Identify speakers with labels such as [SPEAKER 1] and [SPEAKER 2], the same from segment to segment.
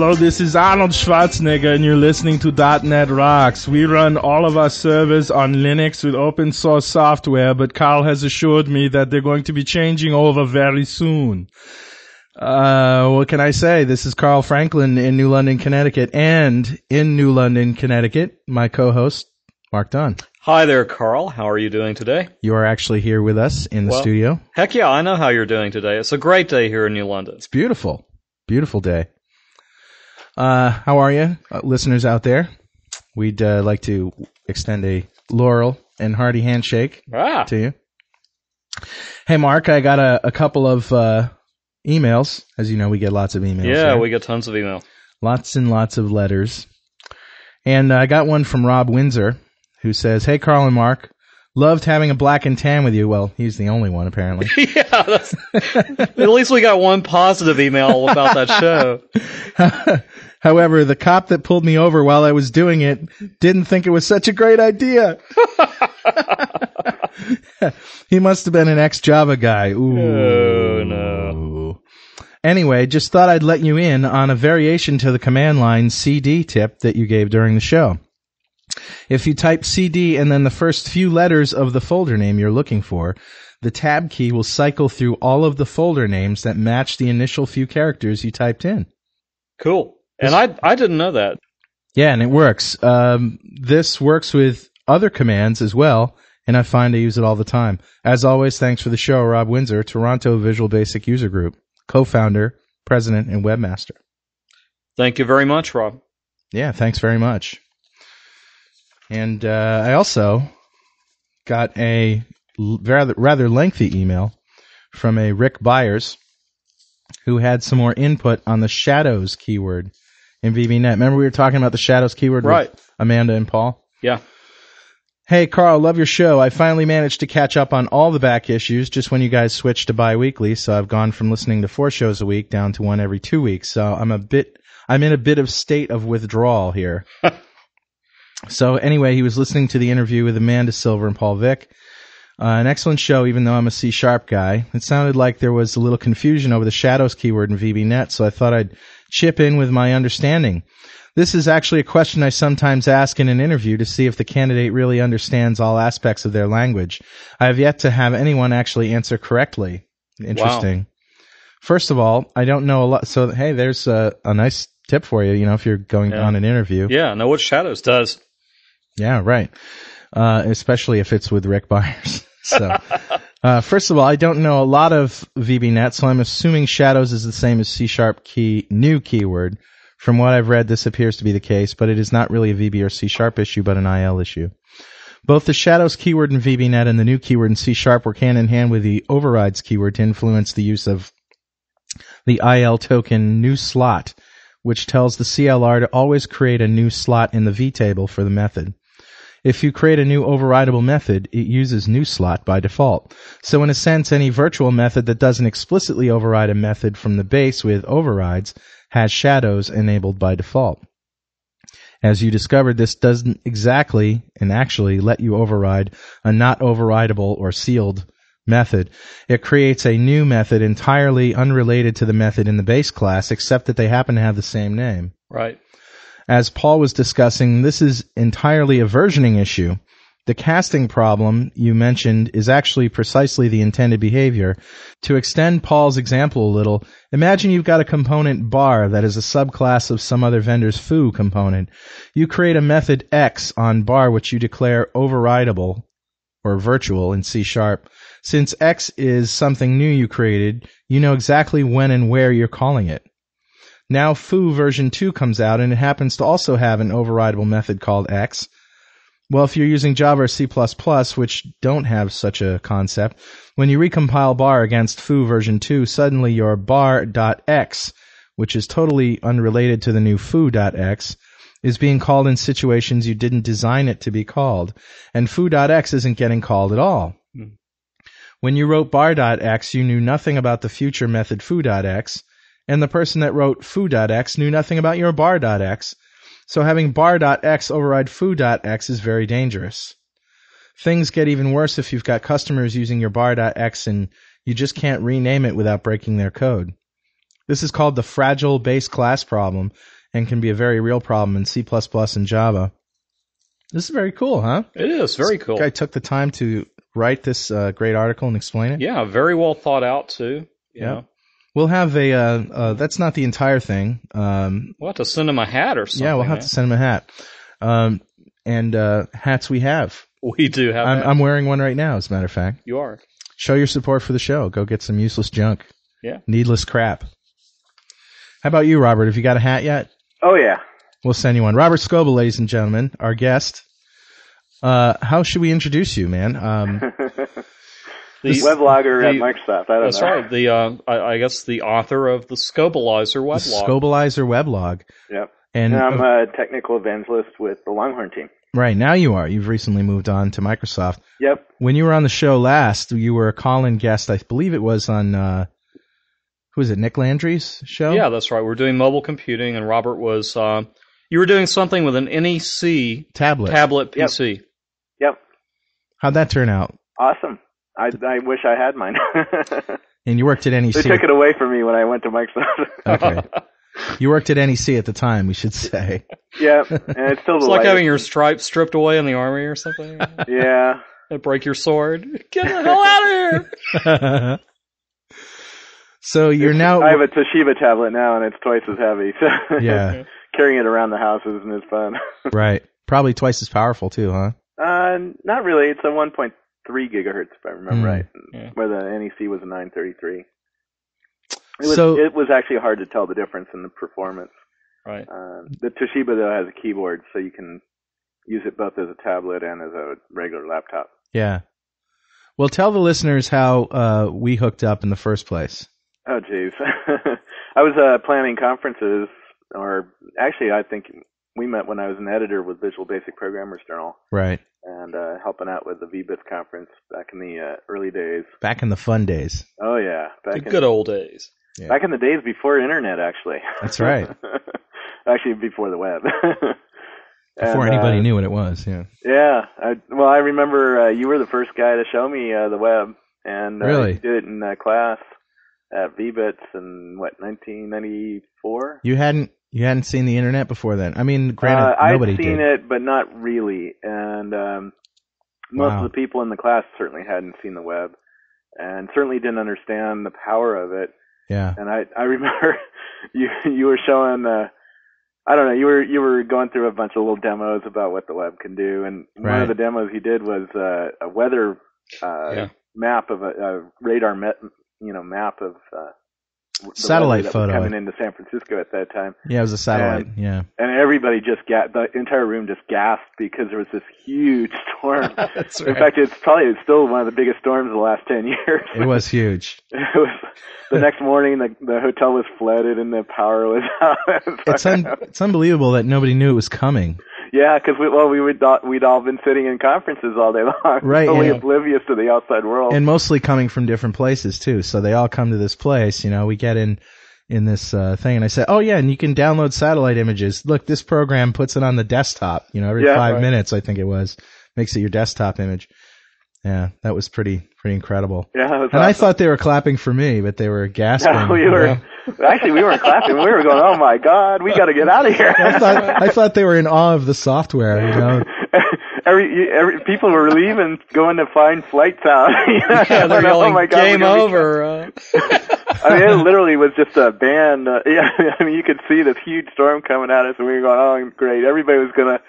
[SPEAKER 1] Hello, this is Arnold Schwarzenegger and you're listening to .NET Rocks. We run all of our servers on Linux with open source software, but Carl has assured me that they're going to be changing over very soon. Uh, what can I say? This is Carl Franklin in New London, Connecticut, and in New London, Connecticut, my co-host, Mark Dunn.
[SPEAKER 2] Hi there, Carl. How are you doing today?
[SPEAKER 1] You are actually here with us in the
[SPEAKER 2] Well-
[SPEAKER 1] studio.
[SPEAKER 2] Heck yeah, I know how you're doing today. It's a great day here in New London.
[SPEAKER 1] It's beautiful. Beautiful day. Uh, how are you, uh, listeners out there? We'd uh, like to extend a Laurel and hearty handshake
[SPEAKER 2] Ah,
[SPEAKER 1] to you. Hey, Mark, I got a, a couple of uh, emails. As you know, we get lots of emails.
[SPEAKER 2] yeah, we get tons of email.
[SPEAKER 1] lots and lots of letters. And uh, I got one from Rob Windsor, who says, "Hey, Carl and Mark, loved having a black and tan with you." Well, he's the only one apparently.
[SPEAKER 2] yeah, at least we got one positive email about that show.
[SPEAKER 1] However, the cop that pulled me over while I was doing it didn't think it was such a great idea. he must have been an ex-Java guy. Ooh.
[SPEAKER 2] Oh, no.
[SPEAKER 1] Anyway, just thought I'd let you in on a variation to the command line CD tip that you gave during the show. If you type CD and then the first few letters of the folder name you're looking for, the tab key will cycle through all of the folder names that match the initial few characters you typed in.
[SPEAKER 2] Cool. And I I didn't know that.
[SPEAKER 1] Yeah, and it works. Um, this works with other commands as well, and I find I use it all the time. As always, thanks for the show, Rob Windsor, Toronto Visual Basic User Group, co-founder, president, and webmaster.
[SPEAKER 2] Thank you very much, Rob.
[SPEAKER 1] Yeah, thanks very much. And uh, I also got a rather rather lengthy email from a Rick Byers who had some more input on the shadows keyword in VBNet. Remember we were talking about the shadows keyword
[SPEAKER 2] Right.
[SPEAKER 1] with Amanda and Paul?
[SPEAKER 2] Yeah.
[SPEAKER 1] Hey Carl, love your show. I finally managed to catch up on all the back issues just when you guys switched to bi-weekly, so I've gone from listening to four shows a week down to one every two weeks. So I'm a bit I'm in a bit of state of withdrawal here. so anyway, he was listening to the interview with Amanda Silver and Paul Vick. Uh, an excellent show, even though I'm a C sharp guy. It sounded like there was a little confusion over the shadows keyword in VBNet, so I thought I'd chip in with my understanding. This is actually a question I sometimes ask in an interview to see if the candidate really understands all aspects of their language. I have yet to have anyone actually answer correctly. Interesting. First of all, I don't know a lot. So, hey, there's a, a nice tip for you, you know, if you're going
[SPEAKER 2] Yeah.
[SPEAKER 1] on an interview.
[SPEAKER 2] Yeah, know what Shadows does.
[SPEAKER 1] Yeah, right. Uh, especially if it's with Rick Byers. so, uh, first of all, I don't know a lot of VBNet, so I'm assuming shadows is the same as C sharp key, new keyword. From what I've read, this appears to be the case, but it is not really a VB or C sharp issue, but an IL issue. Both the shadows keyword in VBNet and the new keyword in C sharp work hand in hand with the overrides keyword to influence the use of the IL token new slot, which tells the CLR to always create a new slot in the V table for the method. If you create a new overridable method, it uses new slot by default. So in a sense, any virtual method that doesn't explicitly override a method from the base with overrides has shadows enabled by default. As you discovered, this doesn't exactly and actually let you override a not overridable or sealed method. It creates a new method entirely unrelated to the method in the base class, except that they happen to have the same name.
[SPEAKER 2] Right.
[SPEAKER 1] As Paul was discussing, this is entirely a versioning issue. The casting problem you mentioned is actually precisely the intended behavior. To extend Paul's example a little, imagine you've got a component bar that is a subclass of some other vendor's foo component. You create a method X on bar which you declare overridable or virtual in C sharp. Since X is something new you created, you know exactly when and where you're calling it. Now foo version 2 comes out and it happens to also have an overridable method called X. Well, if you're using Java or C++, which don't have such a concept, when you recompile bar against foo version 2, suddenly your bar.x, which is totally unrelated to the new foo.x, is being called in situations you didn't design it to be called. And foo.x isn't getting called at all.
[SPEAKER 2] Hmm.
[SPEAKER 1] When you wrote bar.x, you knew nothing about the future method foo.x, and the person that wrote foo.x knew nothing about your bar.x. So having bar.x override foo.x is very dangerous. Things get even worse if you've got customers using your bar.x and you just can't rename it without breaking their code. This is called the fragile base class problem and can be a very real problem in C++ and Java. This is very cool, huh?
[SPEAKER 2] It is very cool.
[SPEAKER 1] Guy took the time to write this uh, great article and explain it.
[SPEAKER 2] Yeah, very well thought out too.
[SPEAKER 1] Yeah.
[SPEAKER 2] know.
[SPEAKER 1] We'll have a. Uh, uh, that's not the entire thing. Um,
[SPEAKER 2] We'll have to send him a hat or something.
[SPEAKER 1] yeah, we'll have
[SPEAKER 2] man.
[SPEAKER 1] to send him a hat. Um, and uh, hats we have.
[SPEAKER 2] We do have.
[SPEAKER 1] I'm,
[SPEAKER 2] hats.
[SPEAKER 1] I'm wearing one right now, as a matter of fact.
[SPEAKER 2] you are.
[SPEAKER 1] Show your support for the show. Go get some useless junk.
[SPEAKER 2] Yeah.
[SPEAKER 1] Needless crap. How about you, Robert? Have you got a hat yet?
[SPEAKER 3] Oh yeah.
[SPEAKER 1] We'll send you one. Robert Scoble, ladies and gentlemen, our guest. Uh, how should we introduce you, man? Um,
[SPEAKER 2] The,
[SPEAKER 3] Weblogger at Microsoft. I don't
[SPEAKER 2] That's
[SPEAKER 3] know.
[SPEAKER 2] right. The uh, I, I guess the author of the Scobleizer
[SPEAKER 1] the
[SPEAKER 2] weblog.
[SPEAKER 1] Scobleizer weblog.
[SPEAKER 3] Yep.
[SPEAKER 1] And
[SPEAKER 3] And I'm
[SPEAKER 1] uh,
[SPEAKER 3] a technical evangelist with the Longhorn team.
[SPEAKER 1] right now you are. You've recently moved on to Microsoft.
[SPEAKER 3] Yep.
[SPEAKER 1] When you were on the show last, you were a call-in guest. I believe it was on, uh, who is it? Nick Landry's show?
[SPEAKER 2] yeah, that's right. We're doing mobile computing, and Robert was. Uh, you were doing something with an NEC
[SPEAKER 1] Tablet.
[SPEAKER 2] tablet
[SPEAKER 3] Yep.
[SPEAKER 2] PC.
[SPEAKER 3] Yep.
[SPEAKER 1] How'd that turn out?
[SPEAKER 3] Awesome. I I wish I had mine.
[SPEAKER 1] And you worked at NEC.
[SPEAKER 3] they took it away from me when I went to Microsoft.
[SPEAKER 1] Okay. You worked at NEC at the time, we should say.
[SPEAKER 3] yeah, and it's still
[SPEAKER 2] It's
[SPEAKER 3] the
[SPEAKER 2] like having your stripes stripped away in the army or something.
[SPEAKER 3] Yeah.
[SPEAKER 2] and break your sword. Get the hell out of here!
[SPEAKER 1] so you're now.
[SPEAKER 3] I have a Toshiba tablet now, and it's twice as heavy. So
[SPEAKER 1] yeah,
[SPEAKER 3] carrying it around the house isn't as fun.
[SPEAKER 1] right. Probably twice as powerful too, huh?
[SPEAKER 3] Uh, not really. It's a 1.3 gigahertz, if I remember
[SPEAKER 1] Mm.
[SPEAKER 3] right,
[SPEAKER 2] Yeah.
[SPEAKER 3] where the NEC was a 933. It was,
[SPEAKER 1] So-
[SPEAKER 3] it was actually hard to tell the difference in the performance.
[SPEAKER 2] Right.
[SPEAKER 3] Uh, the Toshiba though has a keyboard, so you can use it both as a tablet and as a regular laptop.
[SPEAKER 1] Yeah. Well, tell the listeners how uh, we hooked up in the first place.
[SPEAKER 3] Oh, jeez. I was uh, planning conferences, or actually, I think we met when I was an editor with Visual Basic Programmers Journal,
[SPEAKER 1] Right.
[SPEAKER 3] and uh, helping out with the VBITS conference back in the uh, early days.
[SPEAKER 1] Back in the fun days.
[SPEAKER 3] Oh yeah,
[SPEAKER 2] The
[SPEAKER 3] in
[SPEAKER 2] good old days.
[SPEAKER 1] Yeah.
[SPEAKER 3] back in the days before internet, actually.
[SPEAKER 1] That's right.
[SPEAKER 3] actually, before the web.
[SPEAKER 1] Before
[SPEAKER 3] And, uh,
[SPEAKER 1] anybody knew what it was. Yeah.
[SPEAKER 3] Yeah, I, well, I remember uh, you were the first guy to show me uh, the web, and uh,
[SPEAKER 1] Really?
[SPEAKER 3] you did it in uh, class at VBITS in what 1994.
[SPEAKER 1] You hadn't you hadn't seen the internet before then. I mean, granted,
[SPEAKER 3] uh,
[SPEAKER 1] nobody
[SPEAKER 3] I'd seen
[SPEAKER 1] did.
[SPEAKER 3] it, but not really, and um, most
[SPEAKER 1] Wow.
[SPEAKER 3] of the people in the class certainly hadn't seen the web, and certainly didn't understand the power of it.
[SPEAKER 1] Yeah.
[SPEAKER 3] And I I remember you you were showing uh I don't know you were you were going through a bunch of little demos about what the web can do, and one of the demos he did was uh, a weather uh,
[SPEAKER 2] Yeah.
[SPEAKER 3] map of a, a radar met you know map of uh, the
[SPEAKER 1] Satellite
[SPEAKER 3] weather that was
[SPEAKER 1] photo.
[SPEAKER 3] coming into San Francisco at that time,
[SPEAKER 1] Yeah, it was a satellite. yeah.
[SPEAKER 3] and everybody just got the entire room just gasped because there was this huge storm.
[SPEAKER 2] That's
[SPEAKER 3] In fact, it's probably it's still one of the biggest storms of the last ten years.
[SPEAKER 1] It was huge.
[SPEAKER 3] It was the next morning. The the hotel was flooded and the power was out.
[SPEAKER 1] It's un- it's unbelievable that nobody knew it was coming.
[SPEAKER 3] Yeah, because we well we would we'd all been sitting in conferences all day long,
[SPEAKER 1] Right,
[SPEAKER 3] totally
[SPEAKER 1] yeah.
[SPEAKER 3] oblivious to the outside world.
[SPEAKER 1] and mostly coming from different places too. So they all come to this place. You know, we get in in this uh, thing, and I said, "Oh yeah, and you can download satellite images. Look, this program puts it on the desktop. You know, every
[SPEAKER 3] Yeah,
[SPEAKER 1] five
[SPEAKER 3] right.
[SPEAKER 1] minutes, I think it was, makes it your desktop image." Yeah, that was pretty pretty incredible.
[SPEAKER 3] yeah, it was
[SPEAKER 1] And I thought they were clapping for me, but they were gasping.
[SPEAKER 3] No, we
[SPEAKER 1] you
[SPEAKER 3] were
[SPEAKER 1] know?
[SPEAKER 3] actually we weren't clapping. We were going, "Oh my God, we got to get out of here!"
[SPEAKER 1] I thought I thought they were in awe of the software. You know,
[SPEAKER 3] every, every people were leaving, going to find flights out. You know,
[SPEAKER 2] Yeah, they're yelling,
[SPEAKER 3] "Oh my God,
[SPEAKER 2] game over. Uh,
[SPEAKER 3] I mean, it literally was just a band. Uh, yeah, I mean, you could see this huge storm coming at us, and we were going, "Oh, great! Everybody was gonna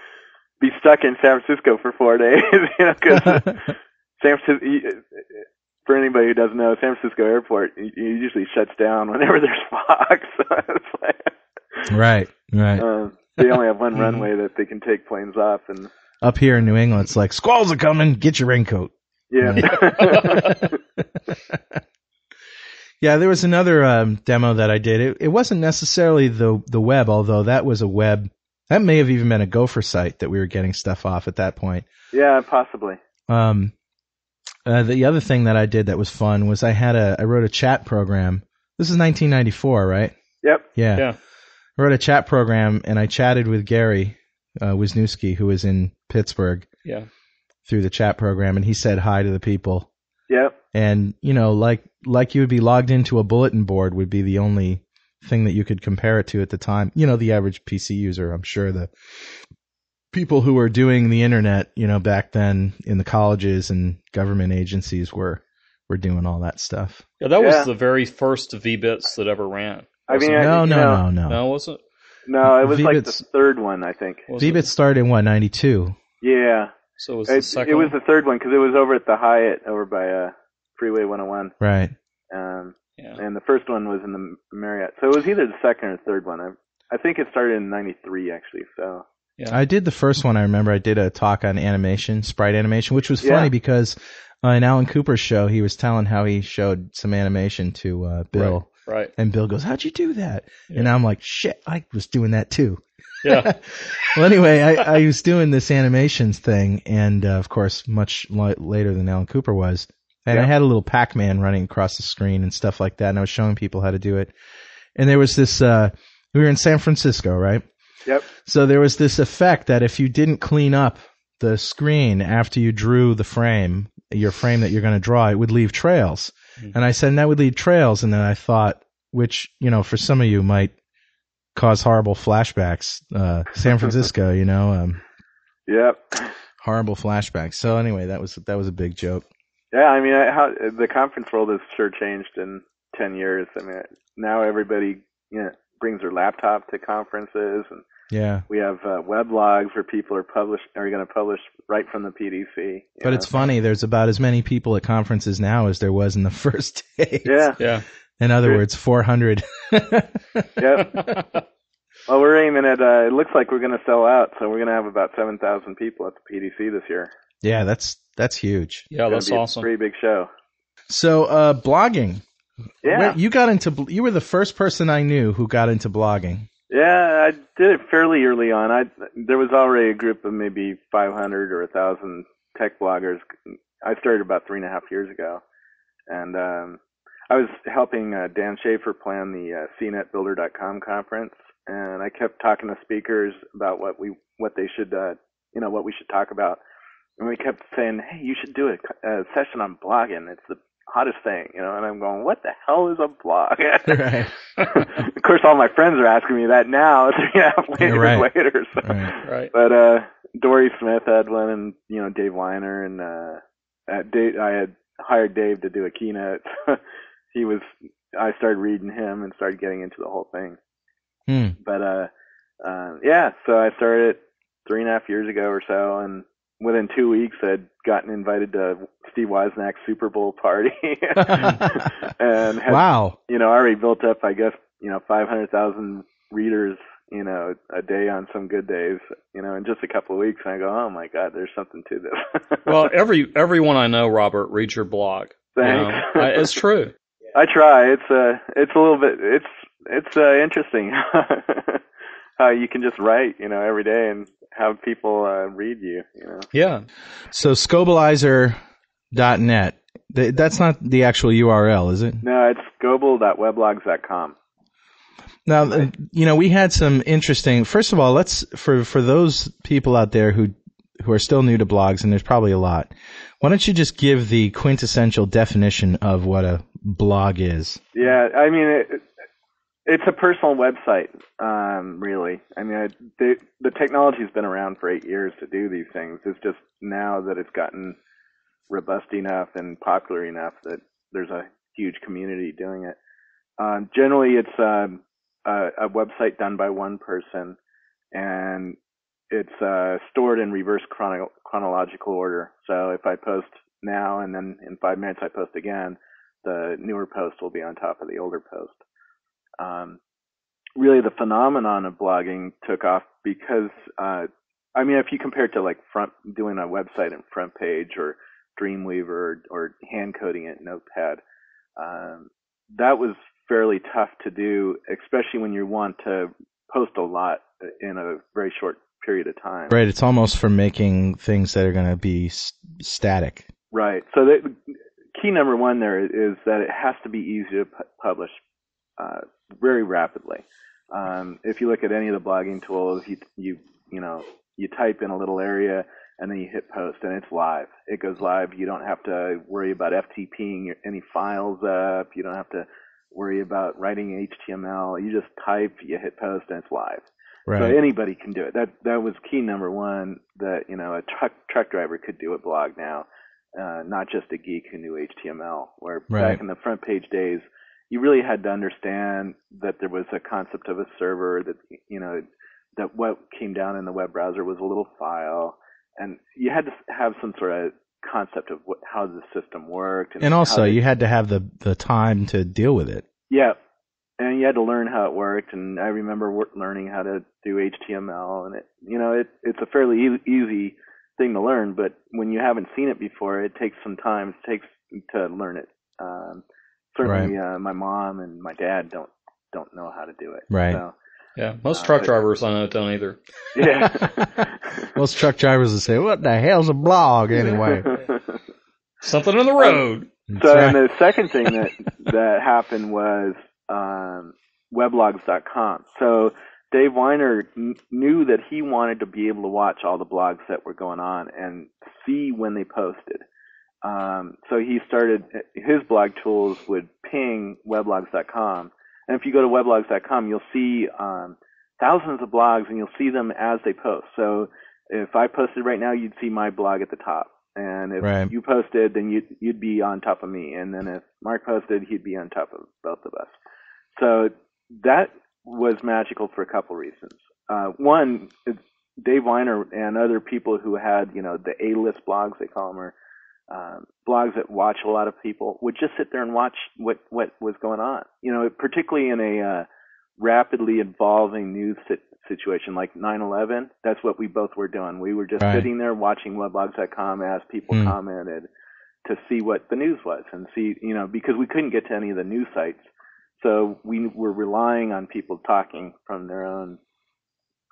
[SPEAKER 3] be stuck in San Francisco for four days." you know, because San Francisco. For anybody who doesn't know, San Francisco Airport usually shuts down whenever there's fog. So it's like,
[SPEAKER 1] right, right.
[SPEAKER 3] uh, they only have one
[SPEAKER 2] Mhm.
[SPEAKER 3] runway that they can take planes off, and
[SPEAKER 1] Up here in New England, it's like squalls are coming. Get your raincoat.
[SPEAKER 3] yeah.
[SPEAKER 1] Yeah, there was another um, demo that I did. It, it wasn't necessarily the the web, although that was a web. That may have even been a Gopher site that we were getting stuff off at that point.
[SPEAKER 3] yeah, possibly.
[SPEAKER 1] Um, uh, the other thing that I did that was fun was I had a I wrote a chat program. This is 1994, right?
[SPEAKER 3] Yep.
[SPEAKER 1] Yeah.
[SPEAKER 2] Yeah.
[SPEAKER 1] I wrote a chat program and I chatted with Gary uh, Wisniewski, who was in Pittsburgh,
[SPEAKER 2] yeah.
[SPEAKER 1] through the chat program, and he said hi to the people.
[SPEAKER 3] Yep.
[SPEAKER 1] and you know like like you would be logged into a bulletin board would be the only thing that you could compare it to at the time. You know, the average PC user, I'm sure the people who were doing the internet, you know, back then in the colleges and government agencies were were doing all that stuff.
[SPEAKER 2] Yeah, that
[SPEAKER 3] Yeah.
[SPEAKER 2] was the very first VBits that ever ran.
[SPEAKER 3] I mean, I-
[SPEAKER 1] No,
[SPEAKER 3] you
[SPEAKER 1] no, no, no.
[SPEAKER 2] No, was it?
[SPEAKER 3] No, it was like the third one, I think.
[SPEAKER 2] Was it?
[SPEAKER 1] VBit started in what, 92?
[SPEAKER 3] Yeah,
[SPEAKER 2] So it was
[SPEAKER 3] it,
[SPEAKER 2] the second.
[SPEAKER 3] it was the third one because it was over at the Hyatt over by uh, Freeway 101.
[SPEAKER 1] Right.
[SPEAKER 3] Um,
[SPEAKER 2] yeah.
[SPEAKER 3] and the first one was in the Marriott. So it was either the second or third one. I, I think it started in '93 actually. So
[SPEAKER 2] Yeah.
[SPEAKER 1] I did the first one. I remember I did a talk on animation, sprite animation, which was funny
[SPEAKER 3] Yeah.
[SPEAKER 1] because uh, in Alan Cooper's show, he was telling how he showed some animation to uh, Bill.
[SPEAKER 2] Right.
[SPEAKER 1] And Bill goes, "How'd you do that?"
[SPEAKER 2] Yeah.
[SPEAKER 1] And I'm like, "Shit, I was doing that too."
[SPEAKER 2] Yeah.
[SPEAKER 1] well, anyway, I, I was doing this animations thing, and uh, of course, much li- later than Alan Cooper was. And I had a little Pac-Man running across the screen and stuff like that, and I was showing people how to do it. And there was this. Uh, we were in San Francisco, right?
[SPEAKER 3] Yep,
[SPEAKER 1] So there was this effect that if you didn't clean up the screen after you drew the frame, your frame that you're going to draw, it would leave trails.
[SPEAKER 2] Mhm.
[SPEAKER 1] And I said, and that would leave trails. And then I thought, which, you know, for some of you might cause horrible flashbacks. Uh, San Francisco, you know, um,
[SPEAKER 3] yep.
[SPEAKER 1] horrible flashbacks. So anyway, that was, that was a big joke.
[SPEAKER 3] Yeah, I mean, I, how the conference world has sure changed in ten years. I mean, now everybody you know brings their laptop to conferences, and
[SPEAKER 1] Yeah.
[SPEAKER 3] we have uh, weblogs where people are published are going to publish right from the PDC.
[SPEAKER 1] But
[SPEAKER 3] know?
[SPEAKER 1] it's funny. There's about as many people at conferences now as there was in the first days.
[SPEAKER 3] yeah,
[SPEAKER 2] Yeah.
[SPEAKER 1] In other
[SPEAKER 3] Sure.
[SPEAKER 1] words, 400.
[SPEAKER 3] yep. Well, we're aiming at. Uh, it looks like we're going to sell out, so we're going to have about seven thousand people at the PDC this year.
[SPEAKER 1] yeah, that's, that's huge.
[SPEAKER 2] yeah, that's
[SPEAKER 3] be
[SPEAKER 2] awesome.
[SPEAKER 3] A pretty big show.
[SPEAKER 1] So, uh, blogging.
[SPEAKER 3] Yeah,
[SPEAKER 1] you got into, you were the first person I knew who got into blogging.
[SPEAKER 3] yeah. I did it fairly early on. I there was already a group of maybe 500 or a thousand tech bloggers. I started about three and a half years ago, and um, I was helping uh, Dan Schaefer plan the uh, CNETBuilder.com conference, and I kept talking to speakers about what we what they should uh, you know what we should talk about, and we kept saying, hey, you should do a, a session on blogging. It's the hottest thing, you know. And I'm going, what the hell is a blog?
[SPEAKER 1] Right.
[SPEAKER 3] of course, all my friends are asking me that now, three and a half
[SPEAKER 1] Yeah,
[SPEAKER 3] years
[SPEAKER 1] right.
[SPEAKER 3] later. So.
[SPEAKER 1] Right.
[SPEAKER 2] Right.
[SPEAKER 3] But uh, Dori Smith had one, and you know Dave Winer, and uh, at Dave, I had hired Dave to do a keynote. he was, I started reading him and started getting into the whole thing.
[SPEAKER 1] Hmm.
[SPEAKER 3] But uh, uh, yeah, so I started three and a half years ago or so, and within two weeks, I'd gotten invited to Steve Wozniak's Super Bowl party, and had
[SPEAKER 1] wow.
[SPEAKER 3] you know, I already built up, I guess, you know, 500,000 readers, you know, a day on some good days, you know, in just a couple of weeks. And I go, oh my God, there's something to this.
[SPEAKER 2] Well, every everyone I know, Robert, reads your blog. You
[SPEAKER 3] Thanks.
[SPEAKER 2] know, I- it's true.
[SPEAKER 3] I try. It's, uh, it's a little bit, it's, it's, uh, interesting how you can just write, you know, every day and have people, uh, read you, you know.
[SPEAKER 2] Yeah.
[SPEAKER 1] So scobleizer.net. Th- That's not the actual URL, is it?
[SPEAKER 3] No, it's scoble.weblogs.com.
[SPEAKER 1] Now, uh, you know, we had some interesting. First of all, let's for for those people out there who who are still new to blogs, and there's probably a lot. Why don't you just give the quintessential definition of what a blog is?
[SPEAKER 3] Yeah, I mean, it, it's a personal website, um, really. I mean, I, the the technology's been around for eight years to do these things. It's just now that it's gotten robust enough and popular enough that there's a huge community doing it. Um, generally, it's um, a, a website done by one person, and it's uh, stored in reverse chrono- chronological order. So if I post now and then in five minutes I post again, the newer post will be on top of the older post. Um, really, the phenomenon of blogging took off because, uh, I mean, if you compare it to like front doing a website in FrontPage or Dreamweaver or, or hand coding it in Notepad, um, that was fairly tough to do, especially when you want to post a lot in a very short period of time.
[SPEAKER 1] Right. It's almost for making things that are going to be s- static.
[SPEAKER 3] Right. So the key number one there is that it has to be easy to pu- publish uh, very rapidly. Um, if you look at any of the blogging tools, you you you know you type in a little area and then you hit post and it's live. It goes live. You don't have to worry about FTPing your- any files up. You don't have to worry about writing HTML. You just type, you hit post, and it's live. So anybody can do it. That that was key number one. That you know a truck truck driver could do a blog now, uh, not just a geek who knew HTML. Where
[SPEAKER 1] Right.
[SPEAKER 3] back in the FrontPage days, you really had to understand that there was a concept of a server. That you know that what came down in the web browser was a little file, and you had to have some sort of concept of what, how the system worked.
[SPEAKER 1] And
[SPEAKER 3] how
[SPEAKER 1] also,
[SPEAKER 3] they-
[SPEAKER 1] you had to have the the time to deal with it.
[SPEAKER 3] yeah, and you had to learn how it worked. And I remember learning how to do HTML, and it, you know, it it's a fairly e- easy thing to learn. But when you haven't seen it before, it takes some time. It takes to learn it. Um, certainly, uh, my mom and my dad don't don't know how to do it.
[SPEAKER 1] Right.
[SPEAKER 3] So,
[SPEAKER 2] Yeah, most
[SPEAKER 3] Uh,
[SPEAKER 2] truck
[SPEAKER 3] but-
[SPEAKER 2] drivers I know don't either.
[SPEAKER 3] yeah.
[SPEAKER 1] Most truck drivers will say, "What the hell's a blog anyway?"
[SPEAKER 2] Something on the road.
[SPEAKER 1] That's
[SPEAKER 3] So,
[SPEAKER 1] right.
[SPEAKER 3] and the second thing that that happened was um, weblogs.com. So Dave Winer kn- knew that he wanted to be able to watch all the blogs that were going on and see when they posted. Um, so he started his blog tools would ping weblogs.com, and if you go to weblogs.com, you'll see um, thousands of blogs, and you'll see them as they post. So if I posted right now, you'd see my blog at the top. And if
[SPEAKER 1] Right.
[SPEAKER 3] you posted, then you'd, you'd be on top of me. And then if Mark posted, he'd be on top of both of us. So that was magical for a couple reasons. Uh, one, it's Dave Winer and other people who had, you know, the A-list blogs, they call them, or um, blogs that watch a lot of people, would just sit there and watch what, what was going on. You know, particularly in a uh, rapidly evolving news sit- situation like 9/11. That's what we both were doing. We were just
[SPEAKER 1] Right.
[SPEAKER 3] sitting there watching weblogs.com as people
[SPEAKER 1] Hmm.
[SPEAKER 3] commented to see what the news was and see, you know, because we couldn't get to any of the news sites, so we were relying on people talking from their own.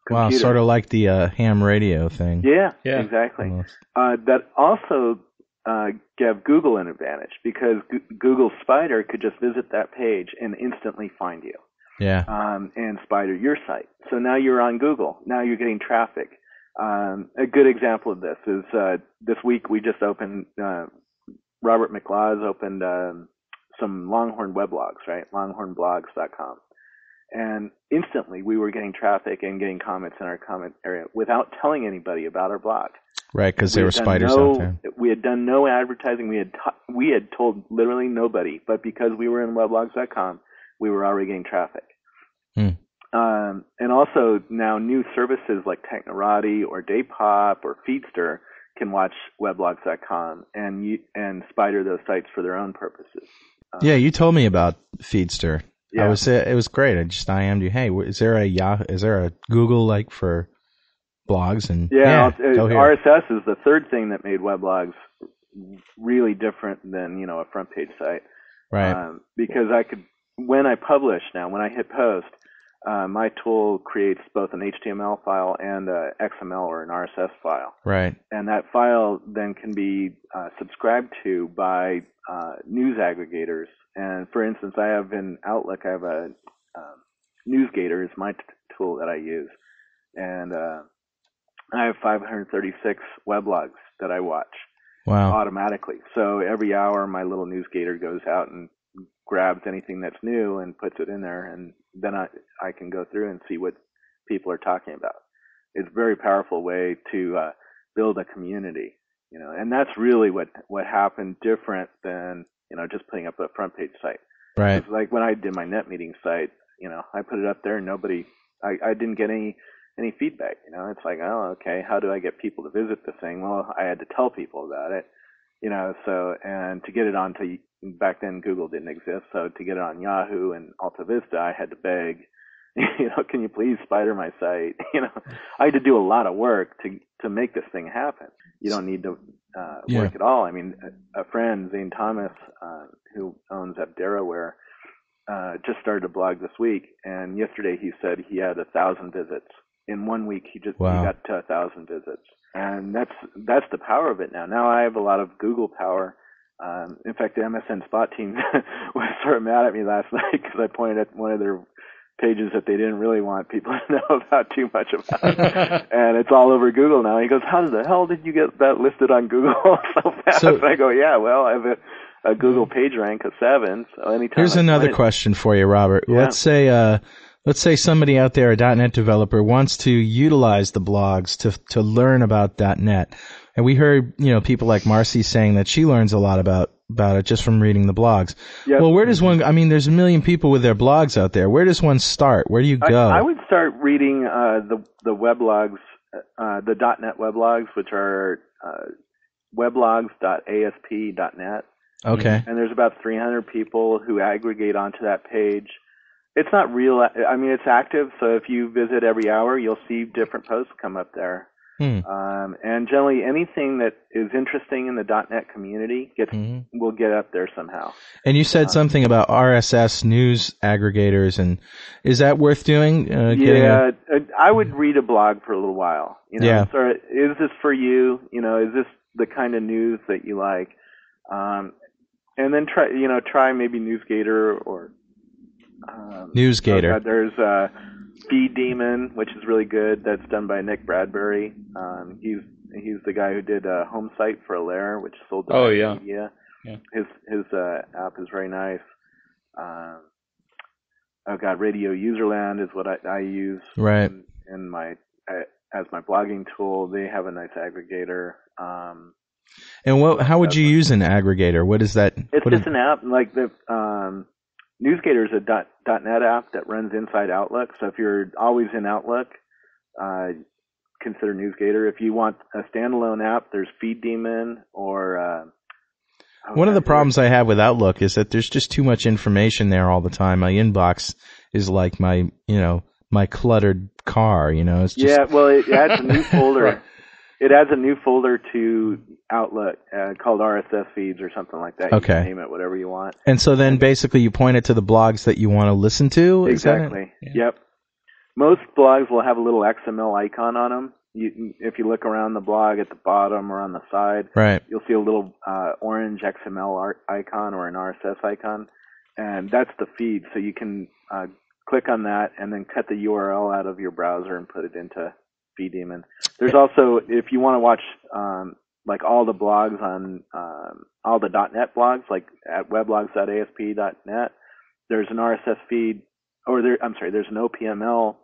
[SPEAKER 1] wow, sort of like the uh, ham radio thing.
[SPEAKER 3] Yeah,
[SPEAKER 2] Yeah.
[SPEAKER 3] exactly.
[SPEAKER 1] Almost.
[SPEAKER 3] Uh, that also uh, gave Google an advantage because G- Google Spider could just visit that page and instantly find you
[SPEAKER 1] Yeah.
[SPEAKER 3] um, and spider your site. So now you're on Google. Now you're getting traffic. Um, a good example of this is uh, this week we just opened. Uh, Robert McLaws opened um, some Longhorn weblogs, right? LonghornBlogs.com, and instantly we were getting traffic and getting comments in our comment area without telling anybody about our blog.
[SPEAKER 1] Right, because
[SPEAKER 3] We
[SPEAKER 1] there were spiders
[SPEAKER 3] no,
[SPEAKER 1] out there.
[SPEAKER 3] We had done no advertising. We had t- we had told literally nobody, but because we were in weblogs.com, we were already getting traffic.
[SPEAKER 1] Hmm.
[SPEAKER 3] Um, and also now new services like Technorati or Daypop or Feedster can watch weblogs.com and you, and spider those sites for their own purposes. Um,
[SPEAKER 1] Yeah, you told me about Feedster.
[SPEAKER 3] yeah.
[SPEAKER 1] I was it was great. I just IM'd you. Hey, is there a Yahoo? Is there a Google like for blogs and
[SPEAKER 3] Yeah,
[SPEAKER 1] go
[SPEAKER 3] uh. RSS is the third thing that made weblogs really different than you know a FrontPage site.
[SPEAKER 1] right.
[SPEAKER 3] Um, because I could, when I publish now, when I hit post, uh, my tool creates both an HTML file and a XML or an RSS file,
[SPEAKER 1] right.
[SPEAKER 3] and that file then can be uh, subscribed to by uh, news aggregators. And for instance, I have in Outlook, I have a um, NewsGator is my t- tool that I use, and uh, I have 536 weblogs that I watch
[SPEAKER 1] Wow.
[SPEAKER 3] automatically. So every hour, my little newsgator goes out and grabs anything that's new and puts it in there, and then I I can go through and see what people are talking about. It's a very powerful way to uh, build a community, you know, and that's really what what happened different than you know just putting up a FrontPage site.
[SPEAKER 1] Right.
[SPEAKER 3] It's like when I did my net meeting site, you know, I put it up there and nobody, I, I didn't get any, any feedback, you know, it's like, oh, okay, how do I get people to visit this thing? Well, I had to tell people about it, you know, so, and to get it onto, back then Google didn't exist, so to get it on Yahoo and AltaVista, I had to beg, you know, can you please spider my site? You know, I had to do a lot of work to, to make this thing happen. You don't need to, uh,
[SPEAKER 1] Yeah.
[SPEAKER 3] work at all. I mean, a, a friend, Zane Thomas, uh, who owns Abderaware, uh, just started a blog this week, and yesterday he said he had a thousand visits in one week. He just
[SPEAKER 1] Wow.
[SPEAKER 3] he got to a thousand visits, and that's that's the power of it now. Now I have a lot of Google power. Um, in fact, the MSN Spot team was sort of mad at me last night because I pointed at one of their pages that they didn't really want people to know about too much about. and it's all over Google now. He goes, "How the hell did you get that listed on Google so fast?"
[SPEAKER 1] So-
[SPEAKER 3] I go, "Yeah, well, I have a a Google page rank of seven. So anytime.
[SPEAKER 1] Here's another question for you, Robert.
[SPEAKER 3] Yeah.
[SPEAKER 1] Let's say, uh, let's say somebody out there, a .NET developer, wants to utilize the blogs to to learn about .NET, and we heard, you know, people like Marcy saying that she learns a lot about about it just from reading the blogs.
[SPEAKER 3] Yep.
[SPEAKER 1] Well, where does one? I mean, there's a million people with their blogs out there. Where does one start? Where do you
[SPEAKER 3] I,
[SPEAKER 1] go?
[SPEAKER 3] I would start reading uh, the the weblogs, uh, the .NET weblogs, which are uh, weblogs.asp.net,
[SPEAKER 1] okay.
[SPEAKER 3] and there's about 300 people who aggregate onto that page. It's not real. I mean, it's active, so if you visit every hour, you'll see different posts come up there.
[SPEAKER 1] Hmm.
[SPEAKER 3] Um, and generally, anything that is interesting in the .NET community gets
[SPEAKER 1] Mhm.
[SPEAKER 3] will get up there somehow.
[SPEAKER 1] And you said something about RSS news aggregators, and is that worth doing? Uh,
[SPEAKER 3] yeah, uh, I would read a blog for a little while. You know,
[SPEAKER 1] Yeah.
[SPEAKER 3] sort of, is this for you? You know, is this the kind of news that you like? Um, and then try, you know, try maybe NewsGator or um,
[SPEAKER 1] Newsgator.
[SPEAKER 3] God, there's uh, FeedDemon, which is really good. That's done by Nick Bradbury. Um, he's he's the guy who did uh, HomeSite for Allaire, which sold to
[SPEAKER 2] Oh, yeah.
[SPEAKER 3] Media.
[SPEAKER 2] Yeah.
[SPEAKER 3] His his uh, app is very nice. Um, oh God, Radio Userland is what I, I use
[SPEAKER 1] Right.
[SPEAKER 3] in, in my uh, as my blogging tool. They have a nice aggregator. Um,
[SPEAKER 1] And what? How would you use an aggregator? What is that?
[SPEAKER 3] it's
[SPEAKER 1] what
[SPEAKER 3] just
[SPEAKER 1] is-
[SPEAKER 3] an app like the um, NewsGator is a dot, .NET app that runs inside Outlook. So if you're always in Outlook, uh, consider NewsGator. If you want a standalone app, there's FeedDemon or uh,
[SPEAKER 1] One of the problems I have with Outlook is that there's just too much information there all the time. My inbox is like my, you know, my cluttered car. You know, it's just
[SPEAKER 3] yeah, well, it adds a new folder.
[SPEAKER 2] Right.
[SPEAKER 3] It adds a new folder to Outlook uh, called RSS feeds or something like that. You
[SPEAKER 1] Okay.
[SPEAKER 3] can name it whatever you want.
[SPEAKER 1] And so then basically you point it to the blogs that you want to listen to. Is that it?
[SPEAKER 3] Exactly.
[SPEAKER 2] Yeah.
[SPEAKER 3] Yep. Most blogs will have a little XML icon on them. You, if you look around the blog at the bottom or on the side,
[SPEAKER 1] Right.
[SPEAKER 3] you'll see a little uh, orange XML icon or an RSS icon, and that's the feed. So you can uh, click on that and then cut the URL out of your browser and put it into FeedDemon. There's also, if you want to watch um, like all the blogs on um, all the .NET blogs, like at weblogs.asp.net, there's an RSS feed, or there, I'm sorry, there's an OPML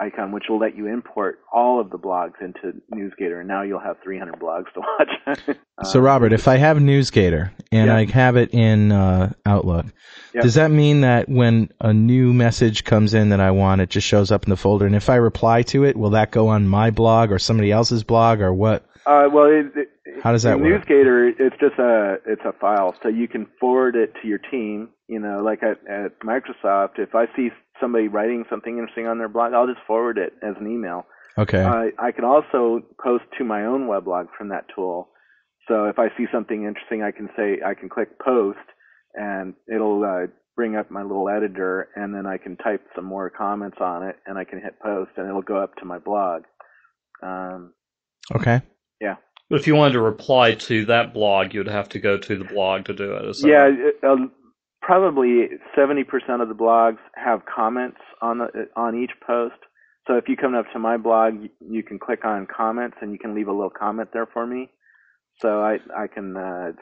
[SPEAKER 3] icon which will let you import all of the blogs into NewsGator, and now you'll have 300 blogs to watch.
[SPEAKER 1] So
[SPEAKER 3] Um,
[SPEAKER 1] Robert, if I have NewsGator and
[SPEAKER 3] Yeah.
[SPEAKER 1] I have it in uh, Outlook,
[SPEAKER 3] Yeah.
[SPEAKER 1] does that mean that when a new message comes in that I want, it just shows up in the folder? And if I reply to it, will that go on my blog or somebody else's blog or what?
[SPEAKER 3] Uh, well, it, it,
[SPEAKER 1] How does that work?
[SPEAKER 3] NewsGator, it's just a it's a file, so you can forward it to your team. You know, like at, at Microsoft, if I see somebody writing something interesting on their blog, I'll just forward it as an email.
[SPEAKER 1] Okay.
[SPEAKER 3] Uh, I can also post to my own weblog from that tool. So if I see something interesting, I can say I can click post, and it'll uh, bring up my little editor, and then I can type some more comments on it, and I can hit post, and it'll go up to my blog. Um,
[SPEAKER 1] okay. Yeah.
[SPEAKER 2] But if you wanted to reply to that blog, you'd have to go to the blog to do it. that
[SPEAKER 3] yeah,
[SPEAKER 2] right?
[SPEAKER 3] it, uh, probably seventy percent of the blogs have comments on the on each post. So if you come up to my blog, you, can click on comments, and you can leave a little comment there for me. So I I can uh,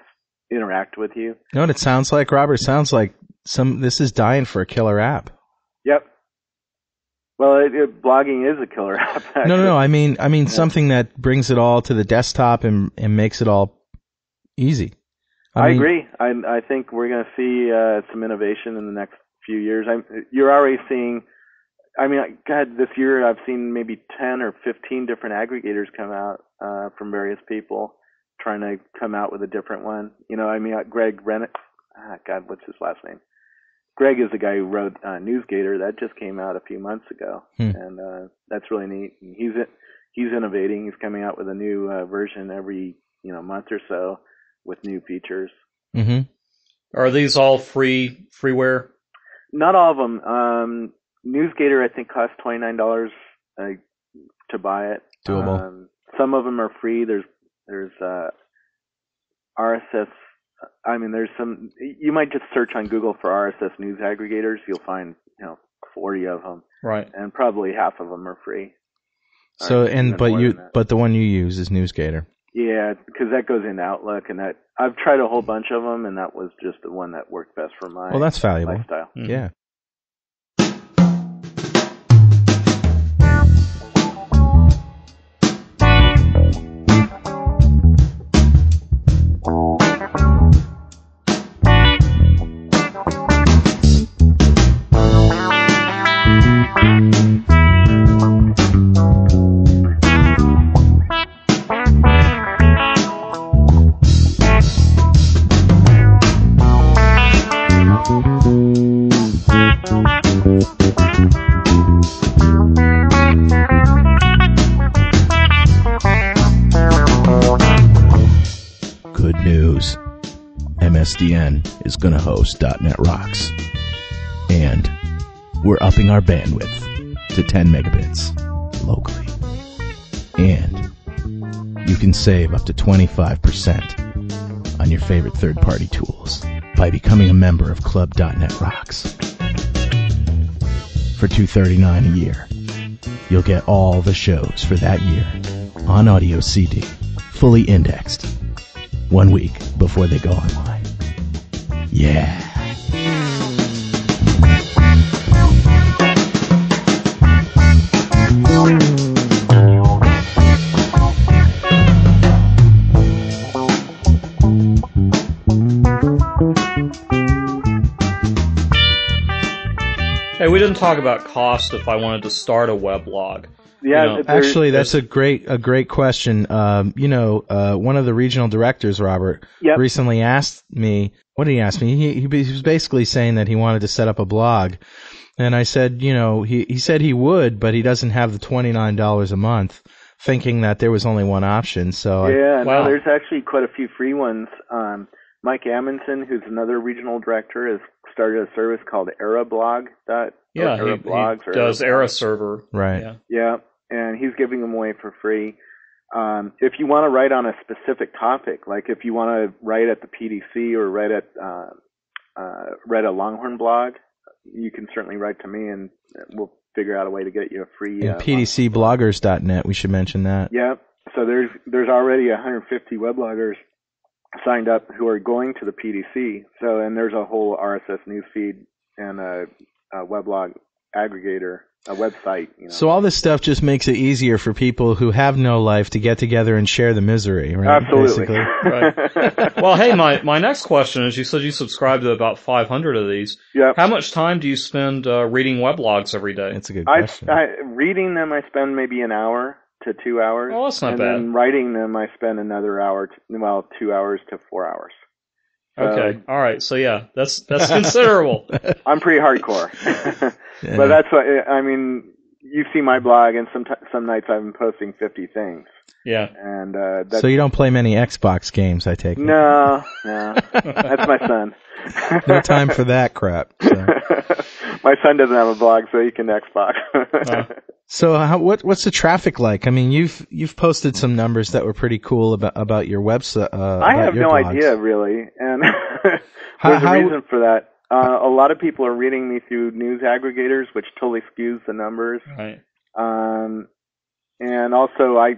[SPEAKER 3] interact with you.
[SPEAKER 1] You know what it sounds like, Robert? Sounds like some. This is dying for a killer app.
[SPEAKER 3] Yep. Well, it, it, blogging is a killer app.
[SPEAKER 1] No, no, no. I mean, I mean something that brings it all to the desktop and and makes it all easy.
[SPEAKER 3] I,
[SPEAKER 1] mean,
[SPEAKER 3] agree. I I think we're going to see uh, some innovation in the next few years. I'm, you're already seeing. I mean, God, this year I've seen maybe ten or fifteen different aggregators come out uh, from various people trying to come out with a different one. You know, I mean, uh, Greg Rennick. Ah, God, what's his last name? Greg is the guy who wrote uh, NewsGator. That just came out a few months ago,
[SPEAKER 1] Hmm.
[SPEAKER 3] and uh, that's really neat. And he's he's innovating. He's coming out with a new uh, version every you know month or so with new features.
[SPEAKER 1] Mhm.
[SPEAKER 2] Are these all free freeware?
[SPEAKER 3] Not all of them. Um, NewsGator, I think, costs twenty nine dollars uh, to buy it.
[SPEAKER 1] Doable.
[SPEAKER 3] Um, some of them are free. There's there's uh, RSS. I mean, there's some. You might just search on Google for RSS news aggregators. You'll find you know forty of them,
[SPEAKER 2] Right.
[SPEAKER 3] and probably half of them are free.
[SPEAKER 1] So and but you but the one you use is NewsGator.
[SPEAKER 3] Yeah, because that goes into Outlook, and that I've tried a whole bunch of them, and that was just the one that worked best for my
[SPEAKER 1] Well, that's valuable.
[SPEAKER 3] lifestyle.
[SPEAKER 2] Mhm.
[SPEAKER 1] Yeah.
[SPEAKER 4] Is going to host .NET Rocks. And we're upping our bandwidth to 10 megabits locally. And you can save up to 25% on your favorite third-party tools by becoming a member of Club.NET Rocks. For 239 a year, you'll get all the shows for that year on audio CD, fully indexed one week before they go online. Yeah.
[SPEAKER 2] Hey, we didn't talk about cost if I wanted to start a weblog.
[SPEAKER 3] Yeah,
[SPEAKER 2] You know,
[SPEAKER 1] Actually, that's a great a great question. Um, you know, uh, one of the regional directors, Robert,
[SPEAKER 3] Yep.
[SPEAKER 1] recently asked me. What did he ask me? He, he he was basically saying that he wanted to set up a blog, and I said, you know, he he said he would, but he doesn't have the twenty nine dollars a month, thinking that there was only one option. So I,
[SPEAKER 3] yeah,
[SPEAKER 2] Wow.
[SPEAKER 3] no, there's actually quite a few free ones. Um, Mike Amundsen, who's another regional director, has started a service called EraBlog. Dot,
[SPEAKER 2] Yeah,
[SPEAKER 3] or
[SPEAKER 2] he,
[SPEAKER 3] Era Blogs
[SPEAKER 2] he
[SPEAKER 3] or
[SPEAKER 2] does
[SPEAKER 3] Era
[SPEAKER 2] Era server.
[SPEAKER 1] right.
[SPEAKER 2] Yeah.
[SPEAKER 3] Yeah, and he's giving them away for free. Um, if you want to write on a specific topic, like if you want to write at the PDC or write at uh, uh, write a Longhorn blog, you can certainly write to me, and we'll figure out a way to get you a free. Uh,
[SPEAKER 1] PDCbloggers.net, we should mention that.
[SPEAKER 3] Yeah. So there's there's already 150 webloggers signed up who are going to the PDC. So and there's a whole RSS newsfeed and a, a weblog aggregator, a website. You know.
[SPEAKER 1] So all this stuff just makes it easier for people who have no life to get together and share the misery, right?
[SPEAKER 3] Absolutely.
[SPEAKER 1] Basically.
[SPEAKER 2] Right. Well, hey, my, my next question is you said you subscribe to about 500 of these.
[SPEAKER 3] yeah.
[SPEAKER 2] How much time do you spend uh, reading weblogs every day?
[SPEAKER 1] It's a good question.
[SPEAKER 3] I reading them I spend maybe an hour to two hours.
[SPEAKER 2] Oh, that's not
[SPEAKER 3] and
[SPEAKER 2] bad.
[SPEAKER 3] then writing them I spend another hour, to, well, two hours to four hours.
[SPEAKER 2] Okay. Um, All right. So yeah, that's that's considerable.
[SPEAKER 3] I'm pretty hardcore.
[SPEAKER 1] Yeah.
[SPEAKER 3] But that's what I mean. You see my blog, and some some nights I'm posting 50 things,
[SPEAKER 2] Yeah.
[SPEAKER 3] and uh, that's
[SPEAKER 1] so you don't play many Xbox games, I take it.
[SPEAKER 3] no, no, that's my son.
[SPEAKER 1] No time for that crap. So,
[SPEAKER 3] my son doesn't have a blog, so he can Xbox.
[SPEAKER 2] Uh,
[SPEAKER 1] so how, what what's the traffic like? I mean, you've you've posted some numbers that were pretty cool about about your website. Uh,
[SPEAKER 3] I
[SPEAKER 1] about
[SPEAKER 3] have
[SPEAKER 1] your
[SPEAKER 3] no
[SPEAKER 1] blogs.
[SPEAKER 3] idea really, and there's
[SPEAKER 1] how-
[SPEAKER 3] a reason for that. Uh, a lot of people are reading me through news aggregators, which totally skews the numbers.
[SPEAKER 2] right.
[SPEAKER 3] Um, and also, I